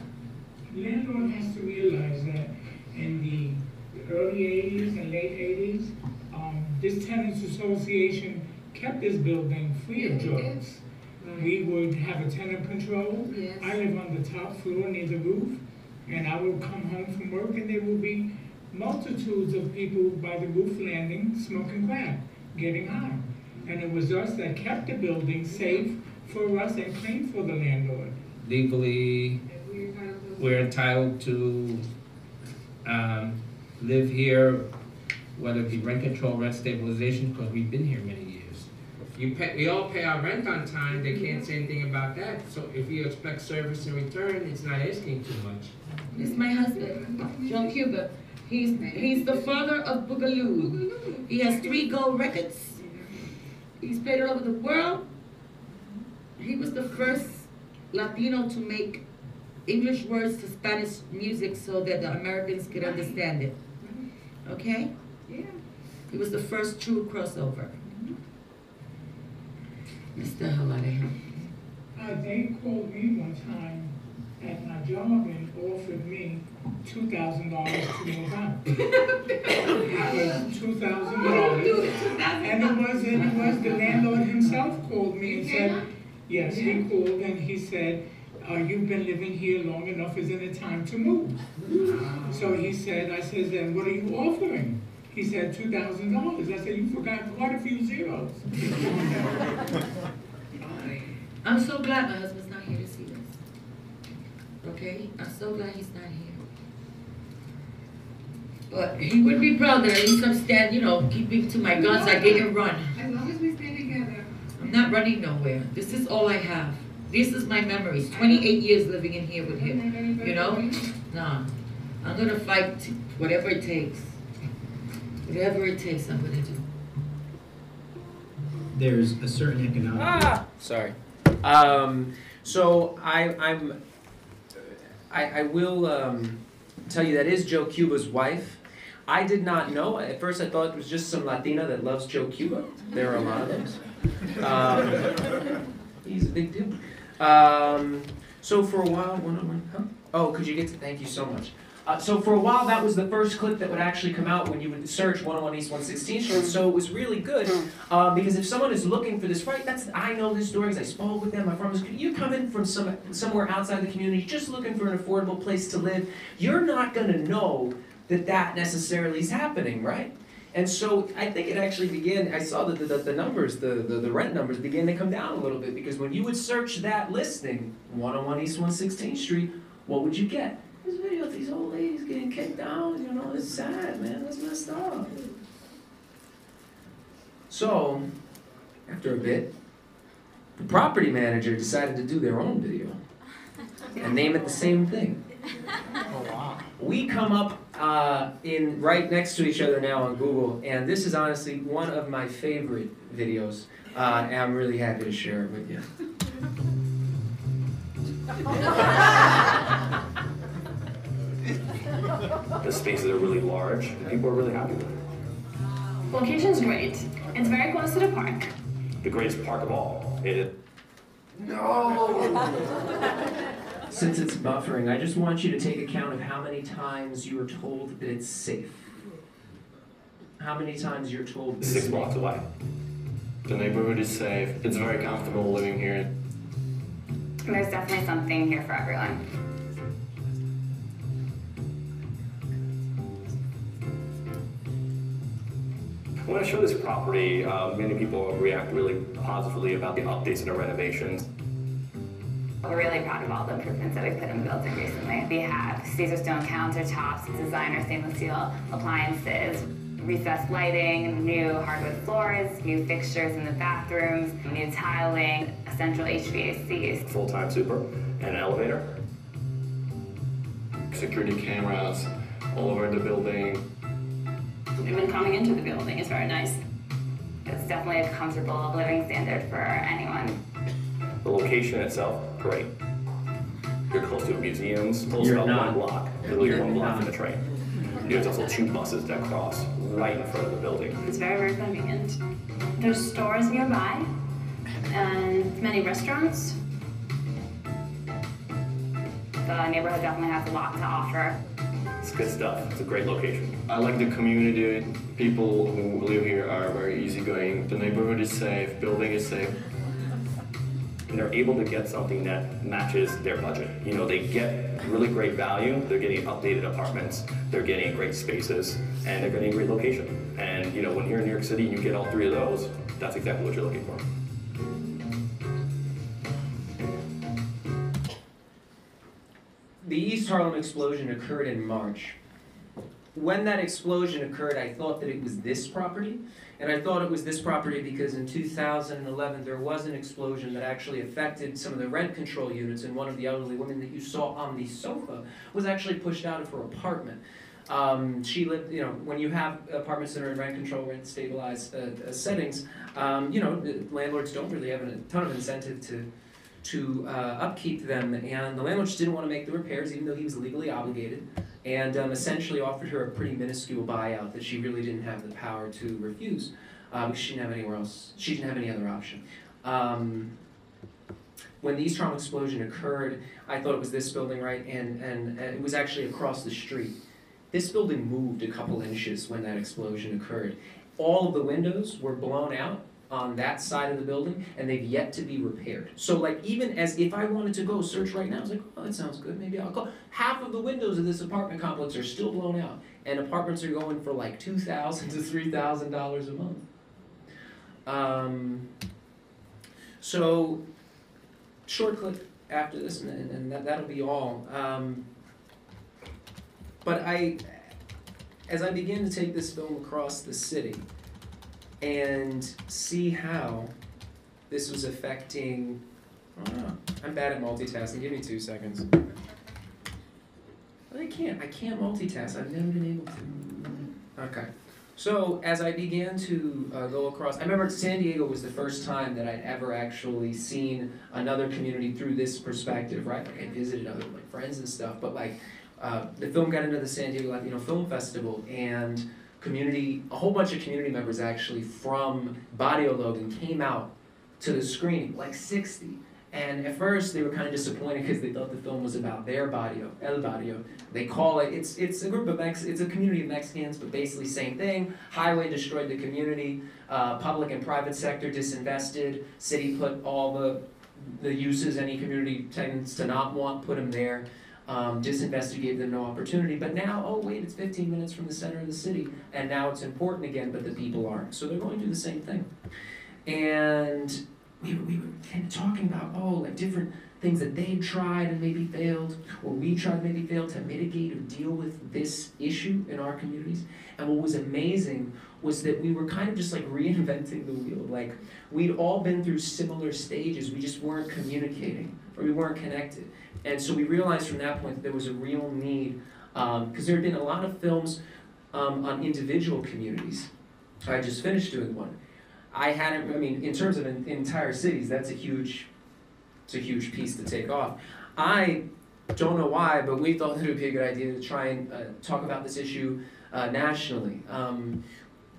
landlord has to realize that in the early eighties and late eighties, um, this tenants association kept this building free of drugs. We would have a tenant control. Yes. I live on the top floor near the roof, and I would come home from work and there would be multitudes of people by the roof landing smoking crack, getting high. And it was us that kept the building safe for us and clean for the landlord. legally, we're entitled to, um, live here, whether it be rent control, rent stabilization, because we've been here many years. You pay, we all pay our rent on time, they can't say anything about that, so if you expect service in return, it's not asking too much. It's my husband, Joe Cuba. He's, he's the father of Boogaloo. He has three gold records. He's played all over the world. He was the first Latino to make English words to Spanish music so that the Americans could understand it. Okay? Yeah. He was the first true crossover. Mr. Halade. Uh, they called me one time at my job and offered me two thousand dollars to move out. It was two thousand dollars. And it was, and it was, the landlord himself called me and said, yes, he called and he said, uh, you've been living here long enough, isn't it time to move? So he said, I said, then what are you offering? He said, two thousand dollars. I said, you forgot quite a few zeros. I'm so glad my husband's not here to see this. Okay? I'm so glad he's not here. But he would be proud that at least I'm stand, you know, keeping to my guns. I didn't run. As long as we stay together. I'm not running nowhere. This is all I have. This is my memories. 28 years living in here with him. You know? Nah, I'm gonna fight whatever it takes. Whatever it takes, I'm gonna do. There's a certain economic. Ah, sorry. Um, so I, I'm, I, I will um, tell you that is Joe Cuba's wife. I did not know. At first, I thought it was just some Latina that loves Joe Cuba. There are a lot of those. Um, he's a big deal. Um, so for a while, one on one. Oh, could you get to? Thank you so much. Uh, so for a while, that was the first clip that would actually come out when you would search 101 East 116th Street. So it was really good uh, because if someone is looking for this, right? That's I know this story because I spoke with them. I'm from this. You come in from some somewhere outside the community, just looking for an affordable place to live. You're not going to know that that necessarily is happening, right? And so I think it actually began. I saw that the, the, the numbers, the, the, the rent numbers, began to come down a little bit because when you would search that listing, 101 East 116th Street, what would you get? This video of these old ladies getting kicked out. You know, it's sad, man. That's messed up. So, after a bit, the property manager decided to do their own video and name it the same thing. Oh, wow. We come up uh, in right next to each other now on Google, and this is honestly one of my favorite videos, uh, and I'm really happy to share it with you. The spaces are really large, and people are really happy with it. Location's great. It's very close to the park. The greatest park of all. It is. No! Since it's buffering, I just want you to take account of how many times you were told that it's safe. How many times you're told this Six is blocks away. The neighborhood is safe. It's very comfortable living here. There's definitely something here for everyone. When I show this property, uh, many people react really positively about the updates and the renovations. We're really proud of all the improvements that we've put in the building recently. We have Caesarstone countertops, designer stainless steel appliances, recessed lighting, new hardwood floors, new fixtures in the bathrooms, new tiling, central HVAC. Full-time super and an elevator. Security cameras all over the building. Even coming into the building is very nice. It's definitely a comfortable living standard for anyone. The location itself, great. You're close to museums, close You're about not. one block, literally You're one block not. from the train. There's also two buses that cross right in front of the building. It's very, very convenient. There's stores nearby and many restaurants. The neighborhood definitely has a lot to offer. It's good stuff. It's a great location. I like the community. People who live here are very easygoing. The neighborhood is safe. Building is safe. And they're able to get something that matches their budget. You know, they get really great value. They're getting updated apartments. They're getting great spaces, and they're getting a great location. And you know, when you're in New York City, and you get all three of those. That's exactly what you're looking for. The East Harlem explosion occurred in March. When that explosion occurred, I thought that it was this property. And I thought it was this property because in 2011 there was an explosion that actually affected some of the rent control units, and one of the elderly women that you saw on the sofa was actually pushed out of her apartment. Um, she lived, you know, when you have apartments that are in rent control, rent stabilized uh, uh, settings, um, you know, landlords don't really have a ton of incentive to to uh, upkeep them, and the landlord just didn't want to make the repairs, even though he was legally obligated, and um, essentially offered her a pretty minuscule buyout that she really didn't have the power to refuse, because she didn't have anywhere else. She didn't have any other option. Um, when the East Harlem explosion occurred, I thought it was this building, right, and and uh, it was actually across the street. This building moved a couple inches when that explosion occurred. All of the windows were blown out on that side of the building, and they've yet to be repaired. So, like, even as if I wanted to go search right now, I was like, oh, that sounds good. Maybe I'll go. Half of the windows of this apartment complex are still blown out, and apartments are going for like two thousand to three thousand dollars a month. Um, so, short clip after this, and, and that, that'll be all. Um, but I, as I begin to take this film across the city and see how this was affecting, I'm bad at multitasking, give me two seconds. I can't. I can't multitask. I've never been able to. Okay. So as I began to uh, go across, I remember San Diego was the first time that I'd ever actually seen another community through this perspective, right? Like I visited other like friends and stuff, but like uh, the film got into the San Diego Latino Film Festival and community, a whole bunch of community members actually from Barrio Logan came out to the screening, like 60. And at first they were kind of disappointed because they thought the film was about their barrio, El Barrio. They call it, it's, it's a group of Mex, it's a community of Mexicans, but basically same thing. Highway destroyed the community, uh, public and private sector disinvested, city put all the, the uses any community tends to not want, put them there. Um, disinvested, gave them no opportunity, but now, oh wait, it's 15 minutes from the center of the city, and now it's important again, but the people aren't. So they're going to do the same thing. And we were, we were kind of talking about, oh, like different things that they tried and maybe failed, or we tried maybe failed to mitigate or deal with this issue in our communities. And what was amazing was that we were kind of just like reinventing the wheel. Like we'd all been through similar stages, we just weren't communicating or we weren't connected. And so we realized from that point that there was a real need, because um, there had been a lot of films um, on individual communities. I just finished doing one I hadn't, I mean, in terms of entire cities, that's a huge, it's a huge piece to take off. I don't know why, but we thought it would be a good idea to try and uh, talk about this issue uh, nationally. Um,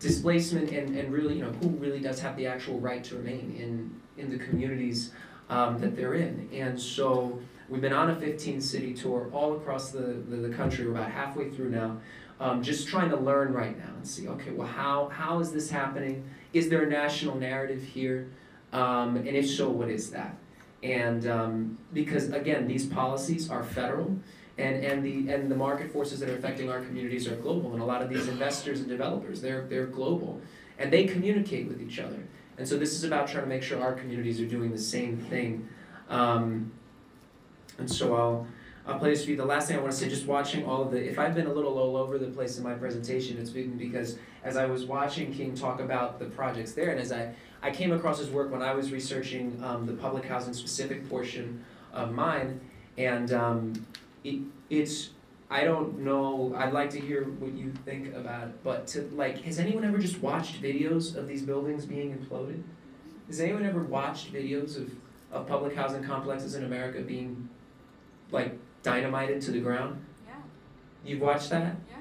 displacement and, and really, you know, who really does have the actual right to remain in, in the communities um, that they're in. And so we've been on a 15 city tour all across the, the, the country. We're about halfway through now. Um, just trying to learn right now and see, okay, well, how, how is this happening? Is there a national narrative here? Um, and if so, what is that? And um, because again, these policies are federal, and, and the and the market forces that are affecting our communities are global, and a lot of these investors and developers they're they're global, and they communicate with each other. And so this is about trying to make sure our communities are doing the same thing. Um, and so I'll I'll play this for you. The last thing I want to say, just watching all of the, if I've been a little all over the place in my presentation, it's been because as I was watching King talk about the projects there, and as I, I came across his work when I was researching um, the public housing specific portion of mine, and um, it, it's, I don't know, I'd like to hear what you think about it, but to, like, has anyone ever just watched videos of these buildings being imploded? Has anyone ever watched videos of, of public housing complexes in America being, like, dynamited to the ground? Yeah. You've watched that? Yeah.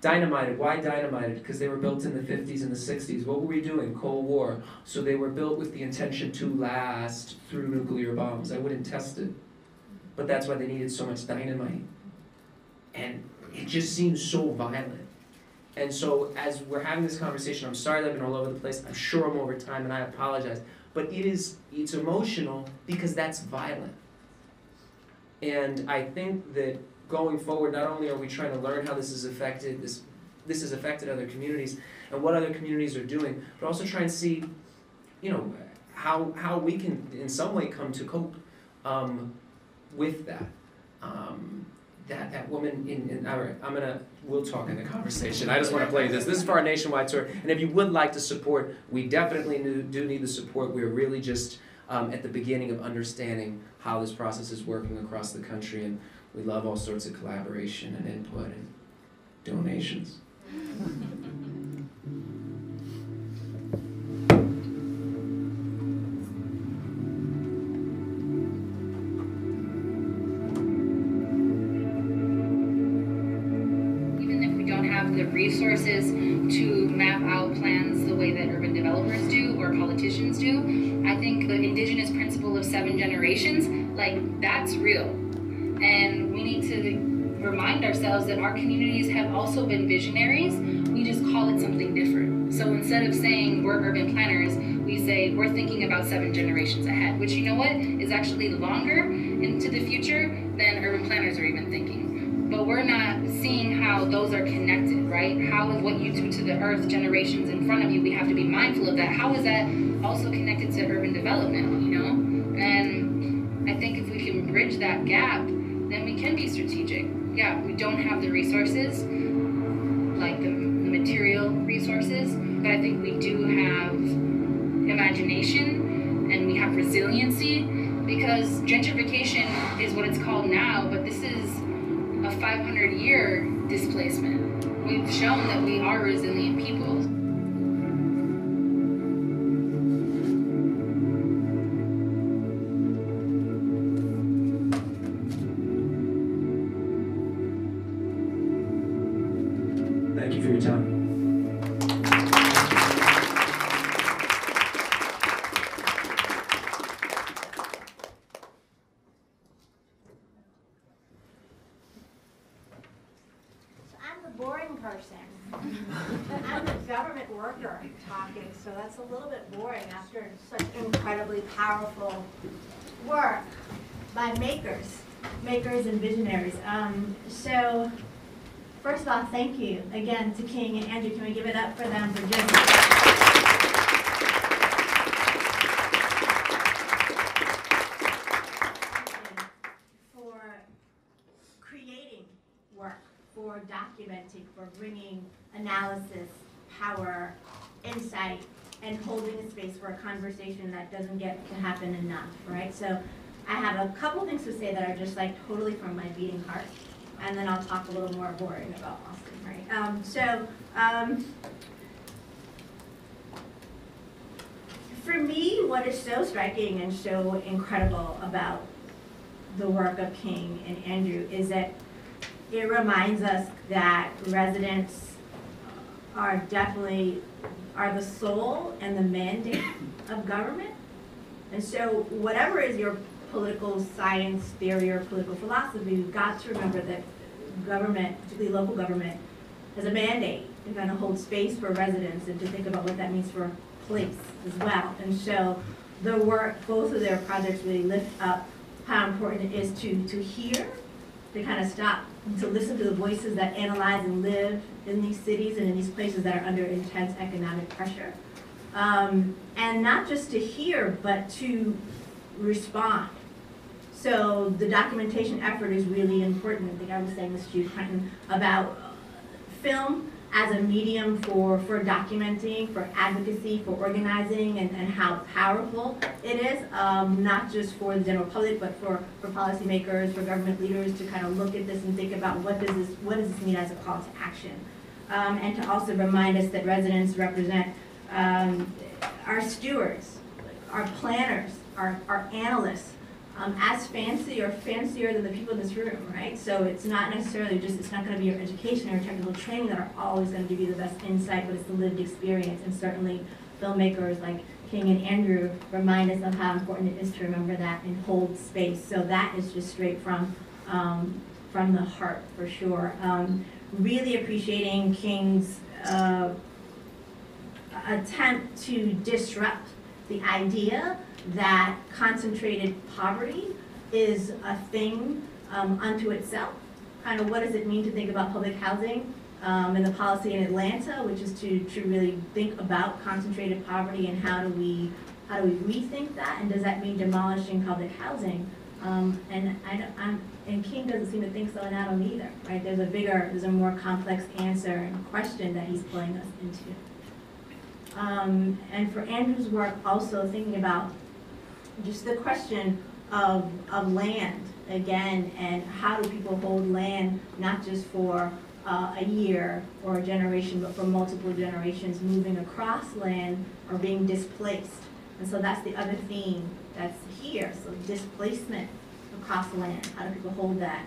Dynamited. Why dynamited? Because they were built in the 50s and the 60s. What were we doing? Cold War. So they were built with the intention to last through nuclear bombs. I wouldn't test it. But that's why they needed so much dynamite. And it just seems so violent. And so as we're having this conversation, I'm sorry that I've been all over the place. I'm sure I'm over time and I apologize. But it is it's emotional because that's violent. And I think that going forward, not only are we trying to learn how this is affected this this has affected other communities and what other communities are doing, but also try and see, you know, how how we can in some way come to cope um, with that. Um, that that woman in, in all right, I'm gonna we'll talk in the conversation. I just want to play this. This is for our nationwide tour, and if you would like to support, we definitely do need the support. We're really just um, at the beginning of understanding how this process is working across the country, and we love all sorts of collaboration and input and donations. of seven generations, like that's real. And we need to remind ourselves that our communities have also been visionaries. We just call it something different. So instead of saying we're urban planners, we say we're thinking about seven generations ahead, which you know what is actually longer into the future than urban planners are even thinking but we're not seeing how those are connected, right? How is what you do to the earth generations in front of you? We have to be mindful of that. How is that also connected to urban development, you know? And I think if we can bridge that gap, then we can be strategic. Yeah, we don't have the resources, like the, the material resources, but I think we do have imagination and we have resiliency because gentrification is what it's called now, but this is a a 500 year displacement. We've shown that we are resilient people. Thank you again to King and Andrew. Can we give it up for them for just for creating work, for documenting, for bringing analysis, power, insight, and holding a space for a conversation that doesn't get to happen enough, right? So I have a couple things to say that are just like totally from my beating heart, and then I'll talk a little more boring about Austin, right? Um, so, um, for me, what is so striking and so incredible about the work of King and Andrew is that it reminds us that residents are definitely are the soul and the mandate of government. And so whatever is your political science theory or political philosophy, you've got to remember that government, particularly local government, has a mandate to kind of hold space for residents and to think about what that means for place as well. And so the work, both of their projects really lift up how important it is to, to hear, to kind of stop, to listen to the voices that analyze and live in these cities and in these places that are under intense economic pressure. Um, and not just to hear, but to respond. So the documentation effort is really important. I think I was saying this to you, Quinton, about film as a medium for, for documenting, for advocacy, for organizing, and, and how powerful it is, um, not just for the general public, but for, for policymakers, for government leaders to kind of look at this and think about what does this, what does this mean as a call to action? Um, and to also remind us that residents represent um, our stewards, our planners, our, our analysts, um, as fancy or fancier than the people in this room, right? So it's not necessarily just, it's not going to be your education or your technical training that are always going to give you the best insight, but it's the lived experience. And certainly filmmakers like King and Andrew remind us of how important it is to remember that and hold space. So that is just straight from, um, from the heart for sure. Um, really appreciating King's uh, attempt to disrupt the idea that concentrated poverty is a thing um, unto itself. Kind of what does it mean to think about public housing um, and the policy in Atlanta, which is to, to really think about concentrated poverty and how do we how do we rethink that and does that mean demolishing public housing? Um, and I, I'm, and King doesn't seem to think so, and I don't either, right? There's a bigger, there's a more complex answer and question that he's pulling us into. Um, and for Andrew's work, also thinking about just the question of, of land again, and how do people hold land not just for uh, a year or a generation, but for multiple generations, moving across land or being displaced. And so that's the other theme that's here. So displacement across land. How do people hold that?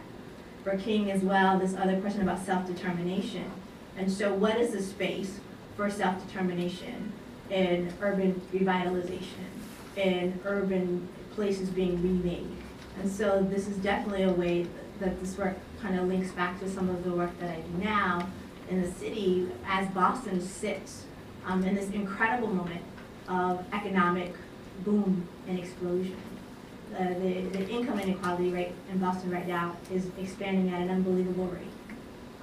For King as well, this other question about self-determination. And so what is the space for self-determination in urban revitalization, in urban places being remade? And so this is definitely a way that this work kind of links back to some of the work that I do now in the city as Boston sits um, in this incredible moment of economic boom and explosion. Uh, the, the income inequality rate in Boston right now is expanding at an unbelievable rate.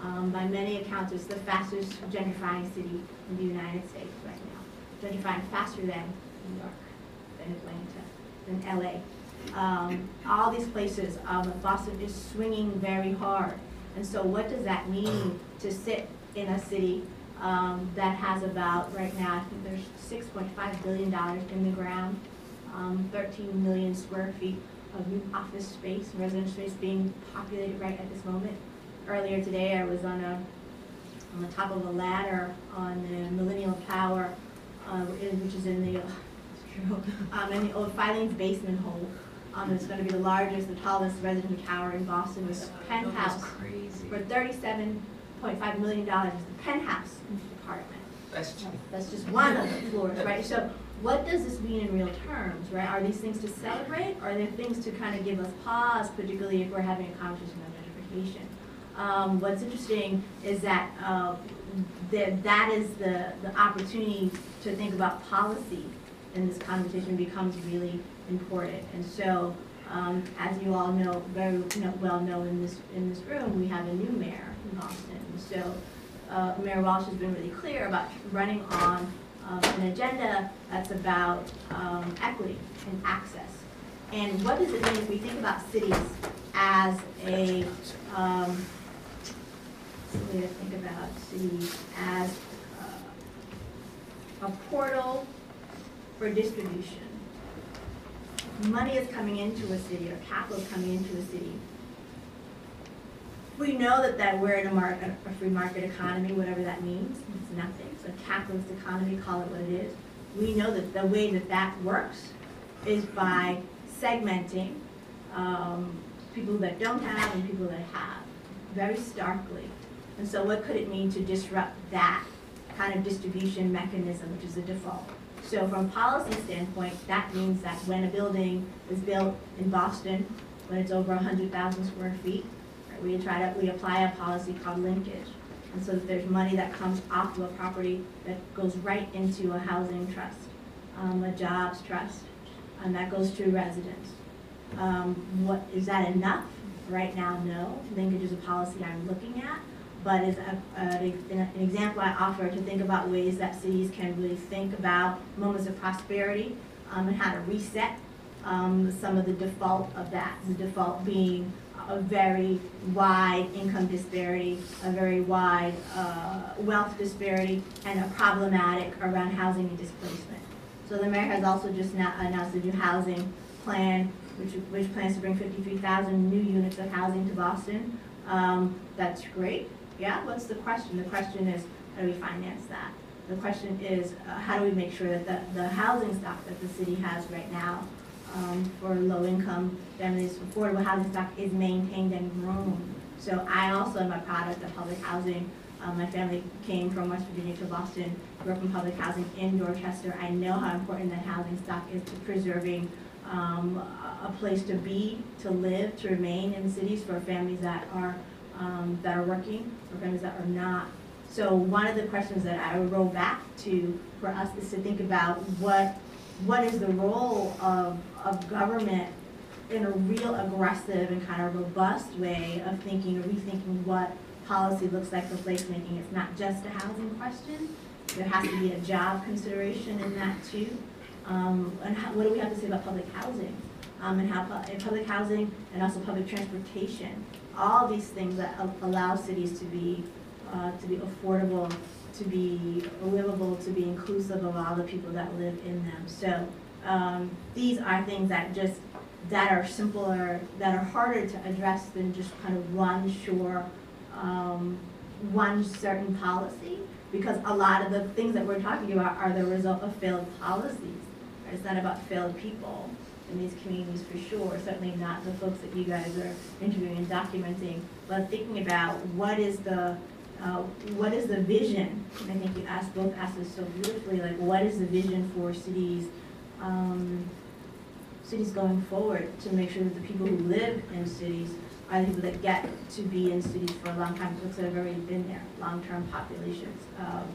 Um, by many accounts, it's the fastest gentrifying city in the United States right now. Gentrifying faster than New York, than Atlanta, than LA. Um, all these places, um, Boston is swinging very hard. And so what does that mean to sit in a city um, that has about, right now, I think there's $6.5 billion in the ground, um, 13 million square feet of new office space, residential space being populated right at this moment. earlier today, I was on a, on the top of a ladder on the Millennium Tower, uh, which is in the, um, in the old Filene's basement hole. Um, it's gonna be the largest, the tallest residential tower in Boston with a penthouse for thirty-seven point five million dollars, is the penthouse apartment. That's cheap. That's just one of the floors, right? So what does this mean in real terms, right? Are these things to celebrate? Or are there things to kind of give us pause, particularly if we're having a conversation about gentrification? Um, what's interesting is that, uh, that, that is the, the opportunity to think about policy in this conversation becomes really important. And so, um, as you all know, very know, well know in this, in this room, we have a new mayor in Boston. And so, uh, Mayor Walsh has been really clear about running on um, an agenda that's about um, equity and access. And what does it mean if we think about cities as a, um, way to think about cities as uh, a portal for distribution? Money is coming into a city or capital is coming into a city we know that, that we're in a market, a free market economy, whatever that means, it's nothing. It's a capitalist economy, call it what it is. We know that the way that that works is by segmenting um, people that don't have and people that have, very starkly. And so what could it mean to disrupt that kind of distribution mechanism, which is the default? So from a policy standpoint, that means that when a building is built in Boston, when it's over 100,000 square feet, we try to, we apply a policy called linkage. And so there's money that comes off of a property that goes right into a housing trust, um, a jobs trust, and that goes to residents. Um, what, is that enough? Right now, no. Linkage is a policy I'm looking at, but is a, a, an example I offer to think about ways that cities can really think about moments of prosperity um, and how to reset um, some of the default of that. The default being a very wide income disparity, a very wide uh, wealth disparity, and a problematic around housing and displacement. So the mayor has also just now announced a new housing plan, which, which plans to bring 53,000 new units of housing to Boston. Um, that's great. Yeah, what's the question? The question is, how do we finance that? The question is, uh, how do we make sure that the, the housing stock that the city has right now um, for low-income families, affordable housing stock is maintained and grown. So I also am a product of public housing. Um, my family came from West Virginia to Boston, grew up in public housing in Dorchester. I know how important that housing stock is to preserving um, a place to be, to live, to remain in cities for families that are um, that are working, families that are not. So one of the questions that I would roll back to for us is to think about what what is the role of, of government in a real aggressive and kind of robust way of thinking or rethinking what policy looks like for placemaking. It's not just a housing question. There has to be a job consideration in that too. Um, and how, what do we have to say about public housing? Um, and how pu public housing and also public transportation. All these things that allow cities to be uh, to be affordable to be livable, to be inclusive of all the people that live in them. So um, these are things that just that are simpler, that are harder to address than just kind of one sure, um, one certain policy. Because a lot of the things that we're talking about are the result of failed policies. Right? It's not about failed people in these communities for sure. Certainly not the folks that you guys are interviewing and documenting, but thinking about what is the uh, what is the vision? I think you asked both asked so beautifully. Like, what is the vision for cities, um, cities going forward to make sure that the people who live in cities are the people that get to be in cities for a long time, folks that have already been there, long-term populations. Um,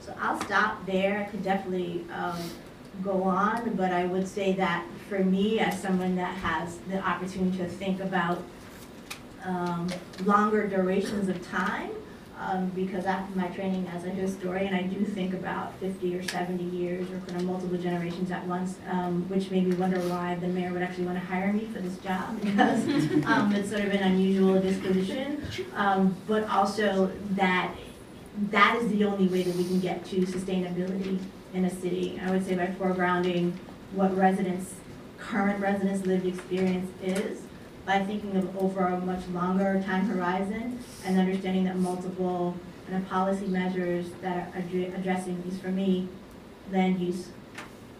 so I'll stop there. I could definitely um, go on, but I would say that for me, as someone that has the opportunity to think about um, longer durations of time, um, because after my training as a historian, I do think about 50 or 70 years or kind of multiple generations at once, um, which made me wonder why the mayor would actually want to hire me for this job because um, it's sort of an unusual disposition, um, but also that that is the only way that we can get to sustainability in a city. I would say by foregrounding what residents, current residents' lived experience is, by thinking of over a much longer time horizon and understanding that multiple of policy measures that are addre- addressing, these for me, land use,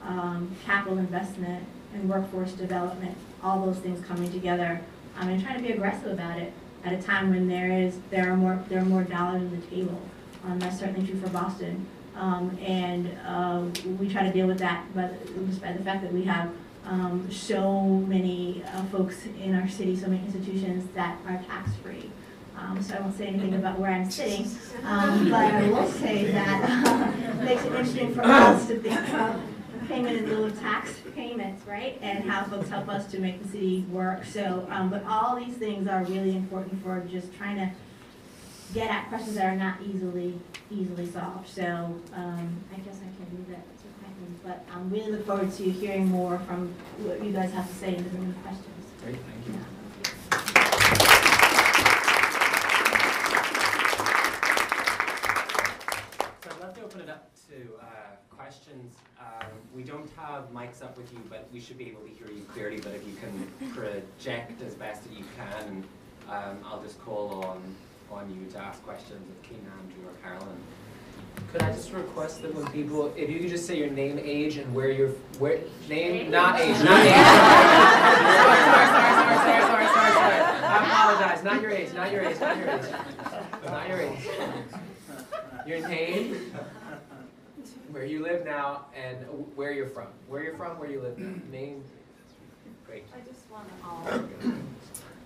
um, capital investment, and workforce development, all those things coming together, um, and trying to be aggressive about it at a time when there is, there are more, there are more dollars on the table. Um, that's certainly true for Boston. Um, and, uh, we try to deal with that, but despite the fact that we have, um, so many, uh, folks in our city, so many institutions that are tax-free. Um, so I won't say anything about where I'm sitting, um, but I will say that, uh, makes it interesting for us to think about payment in lieu of tax payments, right? And how folks help us to make the city work. So, um, but all these things are really important for just trying to get at questions that are not easily, easily solved. So, um, I guess I can leave that to questions, but I'm really look forward to hearing more from what you guys have to say in the room of questions. Great, thank you. So I'd love to open it up to uh, questions. Um, We don't have mics up with you, but we should be able to hear you clearly, but if you can project as best that you can, um, I'll just call on, on you to ask questions of King Andrew or Karilyn. Could I just request that when people, if you could just say your name, age, and where you're, where, name, not age, not age. Sorry, sorry, sorry, sorry, sorry, sorry, sorry. I apologize, not your age, not your age, not your age. Not your age. Your name, where you live now, and where you're from. Where you're from, where you live now. Name, great. I just want to, um,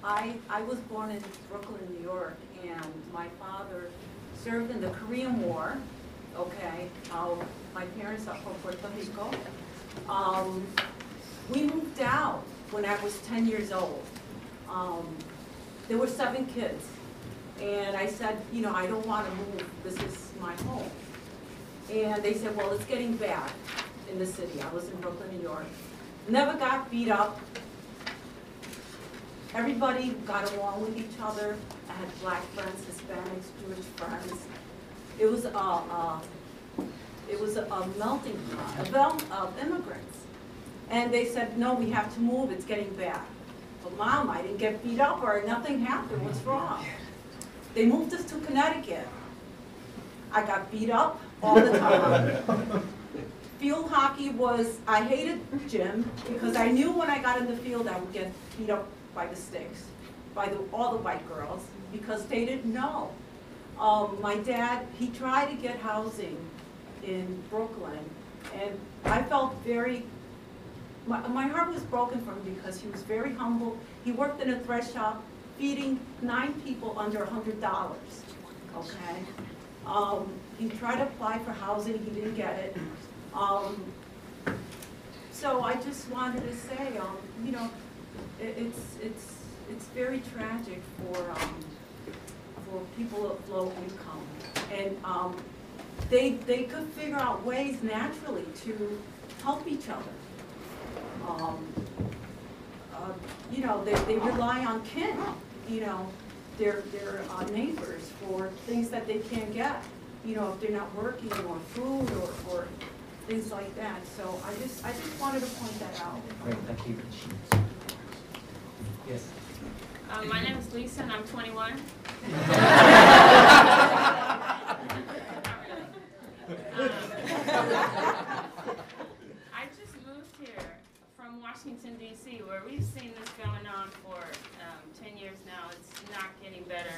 I, I was born in Brooklyn, New York, and my father served in the Korean War, okay? Um, my parents are from Puerto Rico. Um, we moved out when I was ten years old. Um, there were seven kids, and I said, you know, I don't want to move, this is my home. And they said, well, it's getting bad in the city. I was in Brooklyn, New York. Never got beat up. Everybody got along with each other. I had black friends, Hispanics, Jewish friends. It was a, a it was a, a melting pot, a belt of immigrants. And they said, no, we have to move, it's getting bad. But mom, I didn't get beat up or nothing happened, what's wrong? They moved us to Connecticut. I got beat up all the time. Field hockey was, I hated gym because I knew when I got in the field I would get beat up by the sticks, by the, all the white girls, because they didn't know. Um, my dad, he tried to get housing in Brooklyn, and I felt very, my, my heart was broken for him because he was very humble. He worked in a thread shop, feeding nine people under a hundred dollars, okay? Um, he tried to apply for housing, he didn't get it. Um, so I just wanted to say, um, you know, it, it's, it's, it's very tragic for, um, for people of low income. And, um, they, they could figure out ways naturally to help each other. Um, uh, you know, they, they rely on kin, you know, their, their uh, neighbors for things that they can't get, you know, if they're not working or food or, or things like that. So I just, I just wanted to point that out. Great, thank you. Yes. Um, my name is Lisa and I'm 21. I just moved here from Washington DC where we've seen this going on for um, 10 years now. It's not getting better.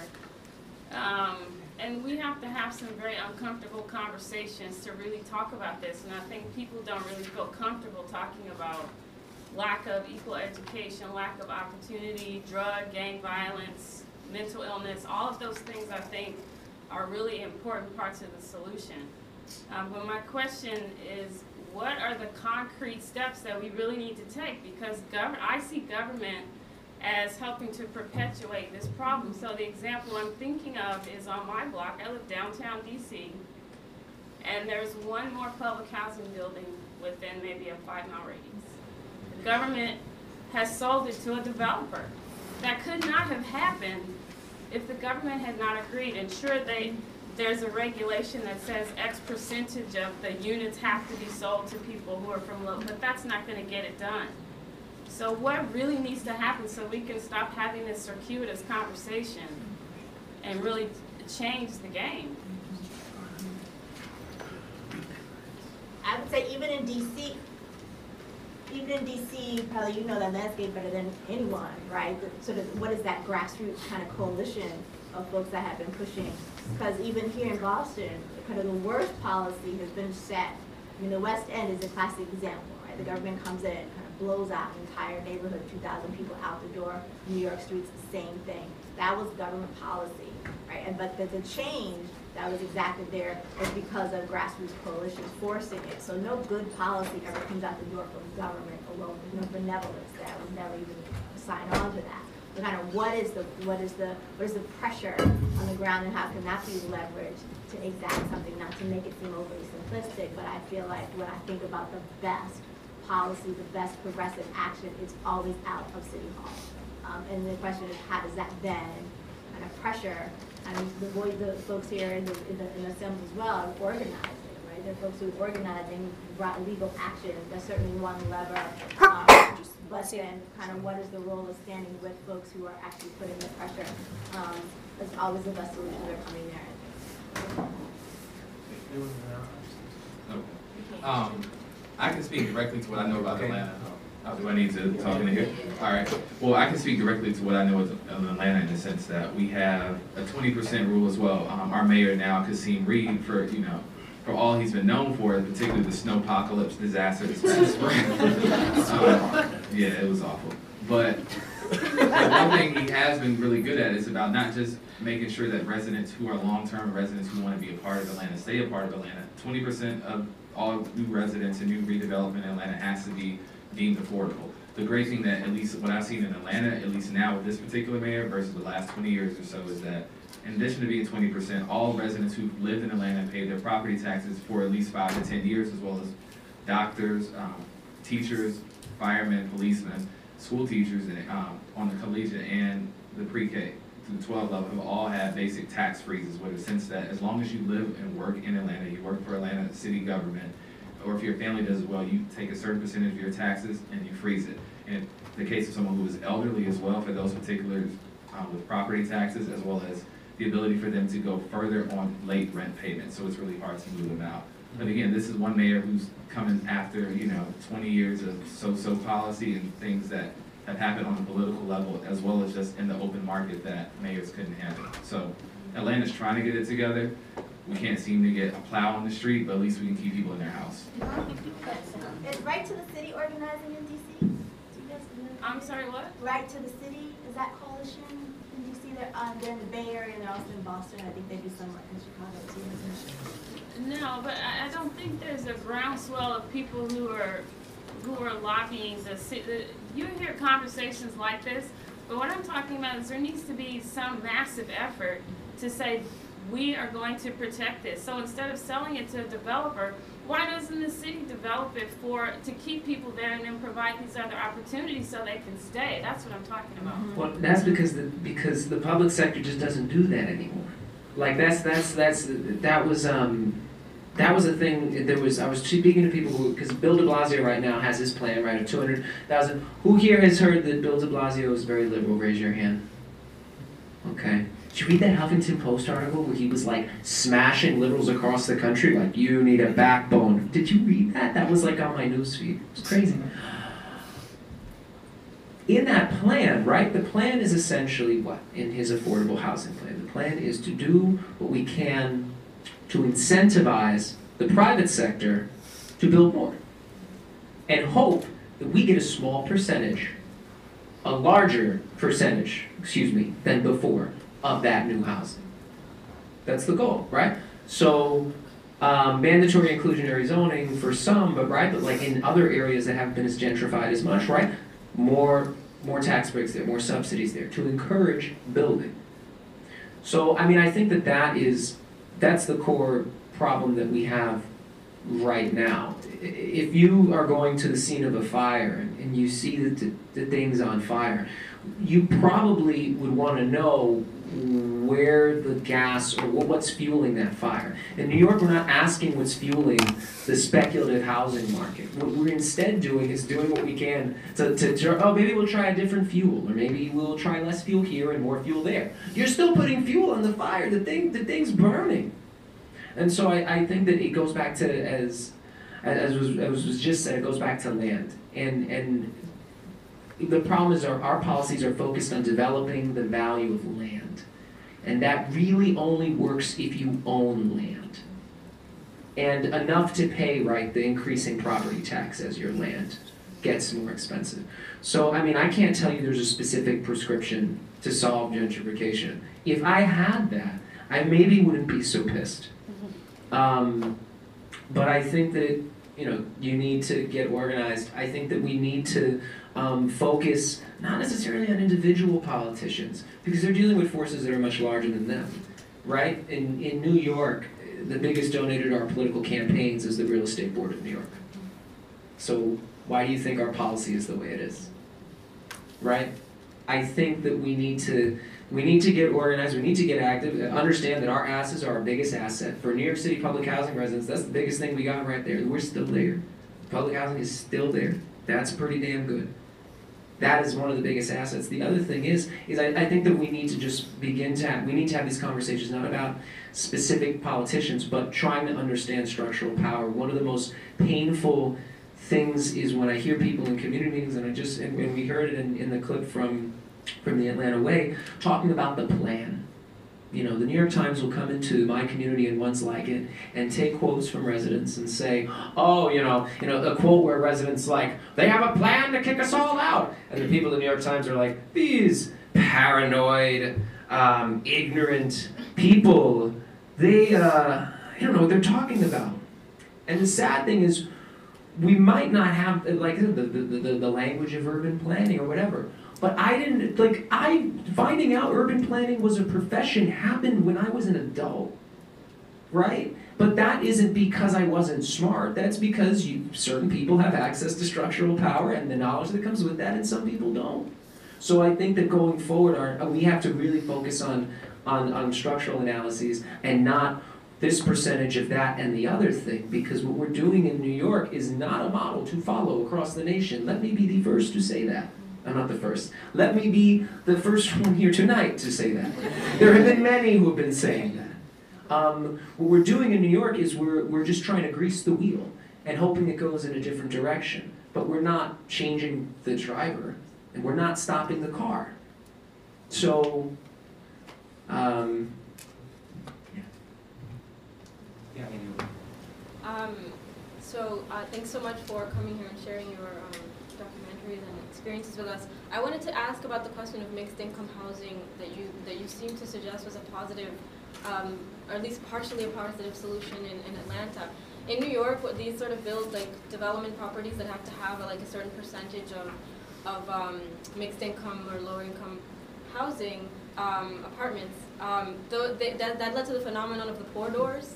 Um, and we have to have some very uncomfortable conversations to really talk about this. And I think people don't really feel comfortable talking about lack of equal education, lack of opportunity, drug, gang violence, mental illness, all of those things I think are really important parts of the solution. Um, but my question is, what are the concrete steps that we really need to take? Because I see government as helping to perpetuate this problem. So the example I'm thinking of is on my block. I live downtown DC, and there's one more public housing building within maybe a five mile radius. Government has sold it to a developer. That could not have happened if the government had not agreed. And sure, they, there's a regulation that says X percentage of the units have to be sold to people who are from low, but that's not gonna get it done. So what really needs to happen so we can stop having this circuitous conversation and really change the game? I would say even in DC, even in DC, probably you know that landscape better than anyone, right? The, sort of, what is that grassroots kind of coalition of folks that have been pushing? Because even here in Boston, kind of the worst policy has been set. I mean, the West End is a classic example, right? The government comes in, kind of blows out an entire neighborhood, 2,000 people out the door. New York streets, the same thing. That was government policy, right? And but the, the change that was exacted there was because of grassroots coalitions forcing it. So no good policy ever comes out the door from government alone. There's no benevolence there. I would never even sign on to that. But kind of what is the what is the what is the pressure on the ground and how can that be leveraged to exact something, not to make it seem overly simplistic, but I feel like when I think about the best policy, the best progressive action, it's always out of City Hall. Um, and the question is, how does that then kind of pressure, and the the folks here in the, in the, in the assembly as well are organizing, right? There are folks who are organizing, brought legal action, that's certainly one lever. Um, but then kind of what is the role of standing with folks who are actually putting the pressure? Um, is always the best solution they're coming there. Okay. Um, I can speak directly to what I know about Atlanta. Uh, do I need to talk in here? All right. Well, I can speak directly to what I know of Atlanta in the sense that we have a 20% rule as well. Um, our mayor now, Kasim Reed, for you know, for all he's been known for, particularly the snowpocalypse disaster this past spring. um, yeah, it was awful. But one thing he has been really good at is about not just making sure that residents who are long-term residents who want to be a part of Atlanta stay a part of Atlanta. 20% of all new residents and new redevelopment in Atlanta has to be deemed affordable. The great thing that, at least what I've seen in Atlanta, at least now with this particular mayor versus the last 20 years or so, is that in addition to being 20%, all residents who've lived in Atlanta and paid their property taxes for at least five to 10 years, as well as doctors, um, teachers, firemen, policemen, school teachers, and um, on the collegiate and the pre-K to the 12 level have all had basic tax freezes, with a sense that as long as you live and work in Atlanta, you work for Atlanta city government, or if your family does as well, you take a certain percentage of your taxes and you freeze it. In the case of someone who is elderly as well, for those particulars um, with property taxes, as well as the ability for them to go further on late rent payments, so it's really hard to move them out. But again, this is one mayor who's coming after, you know, 20 years of so-so policy and things that have happened on the political level, as well as just in the open market that mayors couldn't handle. So Atlanta's trying to get it together. We can't seem to get a plow on the street, but at least we can keep people in their house. Is Right to the City organizing in DC? Do you guys know? I'm sorry, what? Right to the City, is that coalition in DC? They're, uh, they're in the Bay Area, and they're also in Boston, I think they do some work in Chicago too. No, but I, I don't think there's a groundswell of people who are, who are lobbying the city. You hear conversations like this, but what I'm talking about is there needs to be some massive effort to say, we are going to protect this. So instead of selling it to a developer, why doesn't the city develop it for, to keep people there and then provide these other opportunities so they can stay? That's what I'm talking about. Well, that's because the, because the public sector just doesn't do that anymore. Like that's, that's, that's, that was, um, that was a thing, there was, I was speaking to people who, because Bill de Blasio right now has his plan, right, of two hundred thousand. Who here has heard that Bill de Blasio is very liberal? Raise your hand. Okay. Did you read that Huffington Post article where he was like smashing liberals across the country? Like, you need a backbone. Did you read that? That was like on my newsfeed. It's crazy. In that plan, right, the plan is essentially what? In his affordable housing plan. The plan is to do what we can to incentivize the private sector to build more and hope that we get a small percentage, a larger percentage, excuse me, than before of that new housing. That's the goal, right? So um, mandatory inclusionary zoning for some, but right, but like in other areas that haven't been as gentrified as much, right? More more tax breaks there, more subsidies there to encourage building. So I mean, I think that that is that's the core problem that we have right now. If you are going to the scene of a fire and you see that the, the thing's on fire, you probably would want to know where the gas or what's fueling that fire. In New York, we're not asking what's fueling the speculative housing market. What we're instead doing is doing what we can to, to, to oh, maybe we'll try a different fuel, or maybe we'll try less fuel here and more fuel there. You're still putting fuel on the fire. The thing, the thing's burning. And so I, I think that it goes back to as as was, as was just said, it goes back to land. And and the problem is our, our policies are focused on developing the value of land. And that really only works if you own land. And enough to pay, right, the increasing property tax as your land gets more expensive. So, I mean, I can't tell you there's a specific prescription to solve gentrification. If I had that, I maybe wouldn't be so pissed. Um, but I think that you know you need to get organized. I think that we need to um, focus not necessarily on individual politicians because they're dealing with forces that are much larger than them, right? In in New York, the biggest donator to our political campaigns is the Real Estate Board of New York. So why do you think our policy is the way it is? Right? I think that we need to we need to get organized, we need to get active, understand that our asses are our biggest asset. For New York City public housing residents, that's the biggest thing we got right there. We're still there. Public housing is still there. That's pretty damn good. That is one of the biggest assets. The other thing is, is I, I think that we need to just begin to have, we need to have these conversations not about specific politicians, but trying to understand structural power. One of the most painful things is when I hear people in community meetings, and I just, and, we heard it in, in the clip from from the Atlanta Way talking about the plan. You know, the New York Times will come into my community and ones like it and take quotes from residents and say, "Oh, you know, you know, a quote where residents like they have a plan to kick us all out," and the people of the New York Times are like, "These paranoid, um, ignorant people, they, uh, I don't know what they're talking about." And the sad thing is, we might not have like the, the, the, the language of urban planning or whatever. But I didn't like I finding out urban planning was a profession happened when I was an adult. Right? But that isn't because I wasn't smart. That's because you certain people have access to structural power and the knowledge that comes with that and some people don't. So I think that going forward our, uh, we have to really focus on on, on structural analyses and not this percentage of that and the other thing because what we're doing in New York is not a model to follow across the nation. Let me be the first to say that. I'm not the first. Let me be the first one here tonight to say that. There have been many who have been saying that. Um, what we're doing in New York is we're, we're just trying to grease the wheel and hoping it goes in a different direction. But we're not changing the driver and we're not stopping the car. So, um, yeah. Yeah, Um, so uh, thanks so much for coming here and sharing your um, documentaries and experiences with us. I wanted to ask about the question of mixed income housing that you that you seem to suggest was a positive, um, or at least partially a positive solution in, in Atlanta. In New York, what these sort of build like development properties that have to have a, like a certain percentage of of um, mixed income or lower income housing um, apartments. Um, though they, that, that led to the phenomenon of the poor doors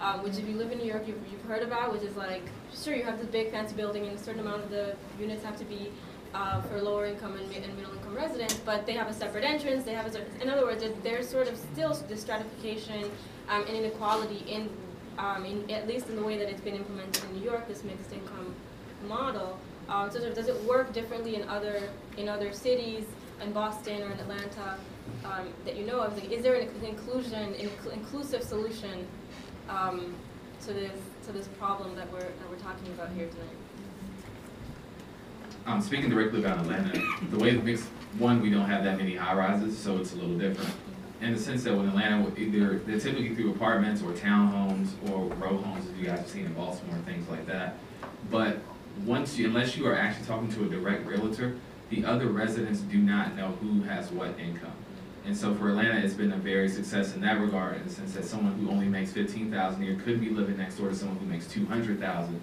um, which if you live in New York, you've, you've heard about, which is like, sure, you have this big fancy building and a certain amount of the units have to be uh, for lower income and, and middle income residents, but they have a separate entrance, they have a, in other words, there's sort of still this stratification um, and inequality in, um, in, at least in the way that it's been implemented in New York, this mixed income model. Um, so sort of does it work differently in other, in other cities, in Boston or in Atlanta, um, that you know of? Like, is there an inclusion, incl- inclusive solution um, to this to this problem that we're that we're talking about here tonight. Um, speaking directly about Atlanta, the way it makes one, we don't have that many high rises, so it's a little different. In the sense that when Atlanta, either they're typically through apartments or townhomes or row homes, as you guys have seen in Baltimore and things like that. But once you, unless you are actually talking to a direct realtor, the other residents do not know who has what income. And so for Atlanta, it's been a very success in that regard, in the sense that someone who only makes fifteen thousand a year could be living next door to someone who makes two hundred thousand.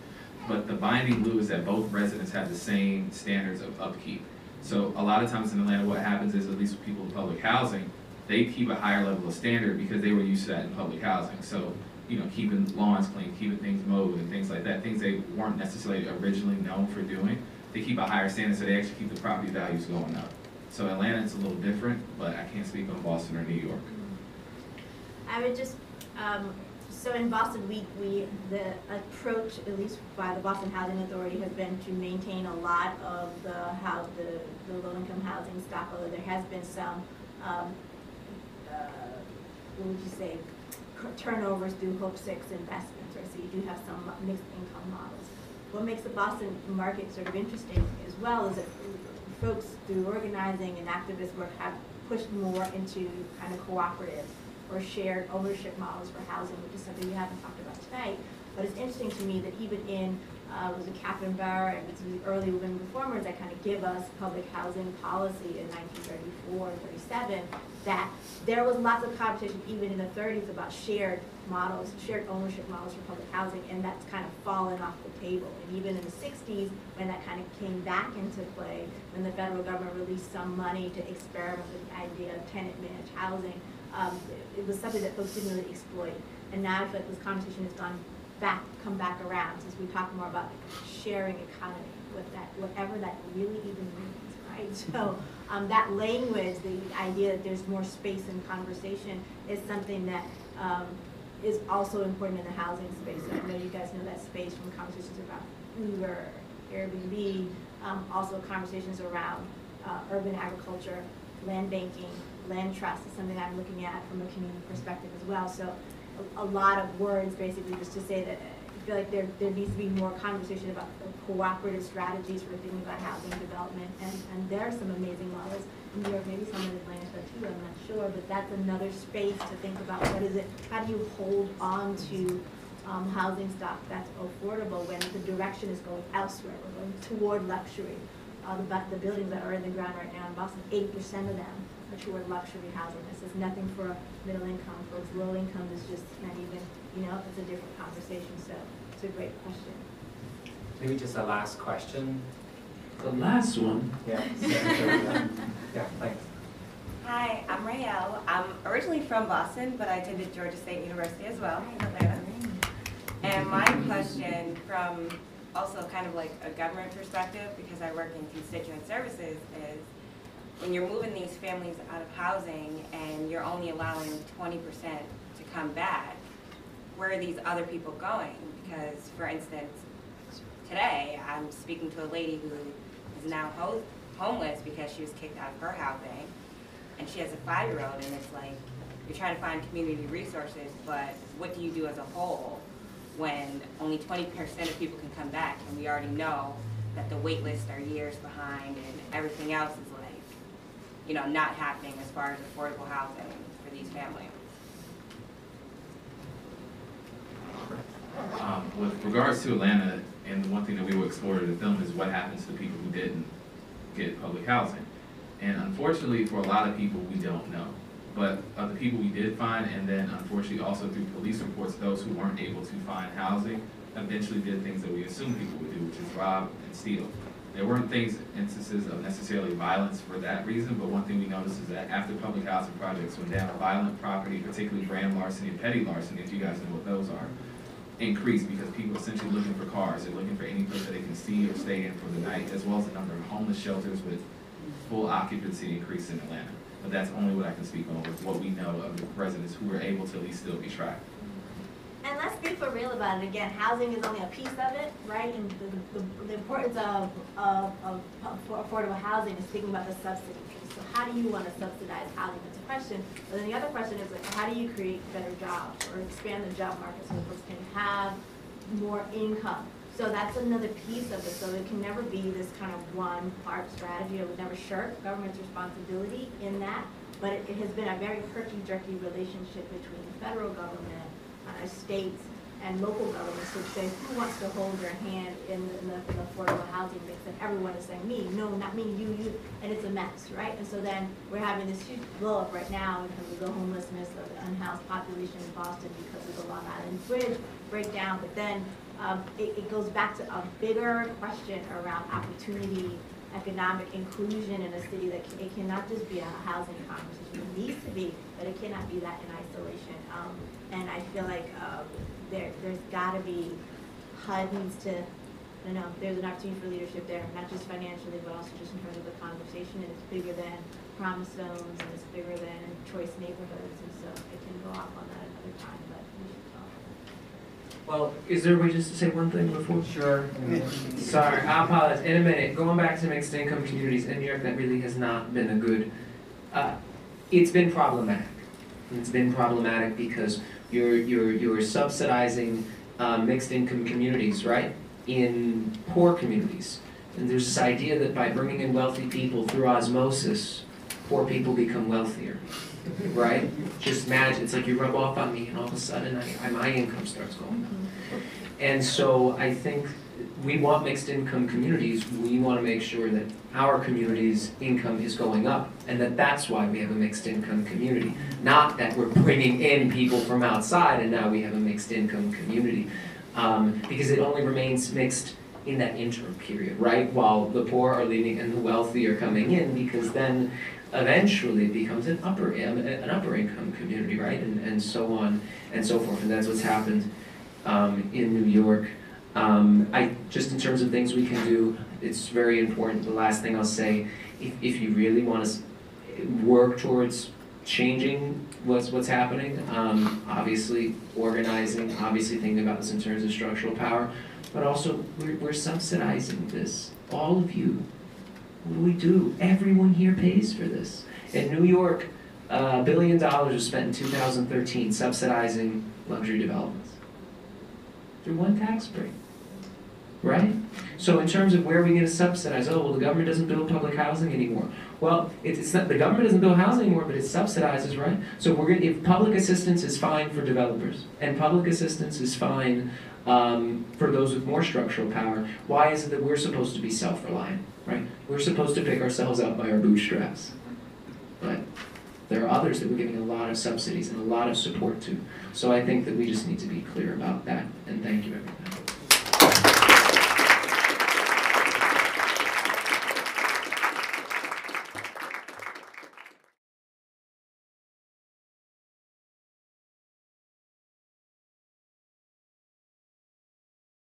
But the binding glue is that both residents have the same standards of upkeep. So a lot of times in Atlanta, what happens is, at least with people in public housing, they keep a higher level of standard because they were used to that in public housing. So you know, keeping lawns clean, keeping things mowed and things like that, things they weren't necessarily originally known for doing. They keep a higher standard, so they actually keep the property values going up. So Atlanta, it's a little different, but I can't speak on Boston or New York. I would just, um, so in Boston, we, we, the approach, at least by the Boston Housing Authority, has been to maintain a lot of the how, the, the low-income housing stock, although there has been some, um, uh, what would you say, turnovers through Hope Six investments, right? So you do have some mixed income models. What makes the Boston market sort of interesting as well is that folks through organizing and activist work have pushed more into kind of cooperative or shared ownership models for housing, which is something we haven't talked about tonight. But it's interesting to me that even in, uh, was it Catherine Bauer and it's the early women reformers that kind of give us public housing policy in 1934, and 37, that there was lots of competition even in the 30s about shared models, shared ownership models for public housing, and that's kind of fallen off the table. And even in the 60s, when that kind of came back into play, when the federal government released some money to experiment with the idea of tenant managed housing, um, it was something that folks didn't really exploit. And now I feel like this conversation has gone back, come back around since we talk more about sharing economy, what that, whatever that really even means, right? So um, that language, the idea that there's more space in conversation is something that um, is also important in the housing space. So I know you guys know that space from conversations about Uber, Airbnb, um, also conversations around uh, urban agriculture, land banking, land trust is something I'm looking at from a community perspective as well. So a, a lot of words basically just to say that I feel like there, there needs to be more conversation about cooperative strategies for thinking about housing development. And, and there are some amazing models in New York, maybe some in Atlanta too, I'm not sure, but that's another space to think about what is it, how do you hold on to um, housing stock that's affordable when the direction is going elsewhere, we're going toward luxury. Uh, the, the buildings that are in the ground right now in Boston, eight percent of them are toward luxury housing. This is nothing for a middle income folks. Low income is just not even, you know, it's a different conversation. So it's a great question. Maybe just a last question. The last one. Yeah. Yeah, thanks. Hi, I'm Raelle. I'm originally from Boston, but I attended Georgia State University as well in Atlanta. And my question from also kind of like a government perspective, because I work in constituent services, is when you're moving these families out of housing and you're only allowing 20% to come back, where are these other people going? Because, for instance, today I'm speaking to a lady who is now ho- homeless because she was kicked out of her housing, and she has a five-year-old, and it's like you're trying to find community resources, but what do you do as a whole when only 20% of people can come back, and we already know that the wait lists are years behind, and everything else is you know, not happening as far as affordable housing for these families. Um, with regards to Atlanta, and the one thing that we will explore in the film is what happens to the people who didn't get public housing. And unfortunately, for a lot of people, we don't know. But of the people we did find, and then unfortunately also through police reports, those who weren't able to find housing eventually did things that we assume people would do, which is rob and steal. There weren't things, instances of necessarily violence for that reason, but one thing we noticed is that after public housing projects went down, violent property, particularly grand larceny and petty larceny, if you guys know what those are, increased because people essentially looking for cars. They're looking for any place that they can see or stay in for the night, as well as the number of homeless shelters with full occupancy increase in Atlanta. But that's only what I can speak on with what we know of the residents who were able to at least still be tracked. And let's be for real about it. Again, housing is only a piece of it, right? And the, the, the importance of, of, of affordable housing is thinking about the subsidy piece. So how do you want to subsidize housing? That's a question. But then the other question is like, how do you create better jobs or expand the job market so folks can have more income? So that's another piece of it. So it can never be this kind of one part strategy. It would never shirk government's responsibility in that. But it, it has been a very herky-jerky relationship between the federal government, uh, states, and local governments which say who wants to hold their hand in the, in the, in the affordable housing mix and everyone is saying me no not me you you and it's a mess right and so then we're having this huge blow up right now terms of the homelessness of the unhoused population in Boston because of the Long Island Bridge breakdown but then um, it, it goes back to a bigger question around opportunity economic inclusion in a city that, can- it cannot just be a housing conversation. It needs to be, but it cannot be that in isolation. Um, feel like, um, there, there's gotta be, HUD needs to, I don't know, there's an opportunity for leadership there, not just financially, but also just in terms of the conversation, and it's bigger than promise zones, and it's bigger than choice neighborhoods, and so it can go off on that another time, but we should talk. Well, is there a way just to say one thing before? Sure. Sorry, I apologize. In a minute, going back to mixed income communities in New York, that really has not been a good, uh, it's been problematic. It's been problematic because you're, you're, you're subsidizing, um, mixed income communities, right? In poor communities. And there's this idea that by bringing in wealthy people through osmosis, poor people become wealthier, right? Just imagine, it's like you rub off on me and all of a sudden I, I, my income starts going up. And so I think we want mixed income communities, we want to make sure that our community's income is going up, and that that's why we have a mixed income community. Not that we're bringing in people from outside and now we have a mixed income community. Um, because it only remains mixed in that interim period, right? While the poor are leaving and the wealthy are coming in, because then eventually it becomes an upper, an upper income community, right? And, and so on and so forth, and that's what's happened um, in New York. Um, I, just in terms of things we can do, it's very important. The last thing I'll say, if, if you really want to work towards changing what's, what's happening, um, obviously organizing, obviously thinking about this in terms of structural power, but also we're, we're subsidizing this. All of you. What do we do? Everyone here pays for this. In New York, a billion dollars was spent in 2013 subsidizing luxury developments through one tax break. Right? So in terms of where are we going to subsidize? Oh, well, the government doesn't build public housing anymore. Well, it's, not the government doesn't build housing anymore, but it subsidizes, right? So we're going to, if public assistance is fine for developers and public assistance is fine um, for those with more structural power, why is it that we're supposed to be self-reliant, right? We're supposed to pick ourselves up by our bootstraps, but there are others that we're giving a lot of subsidies and a lot of support to. So I think that we just need to be clear about that. And thank you, everybody.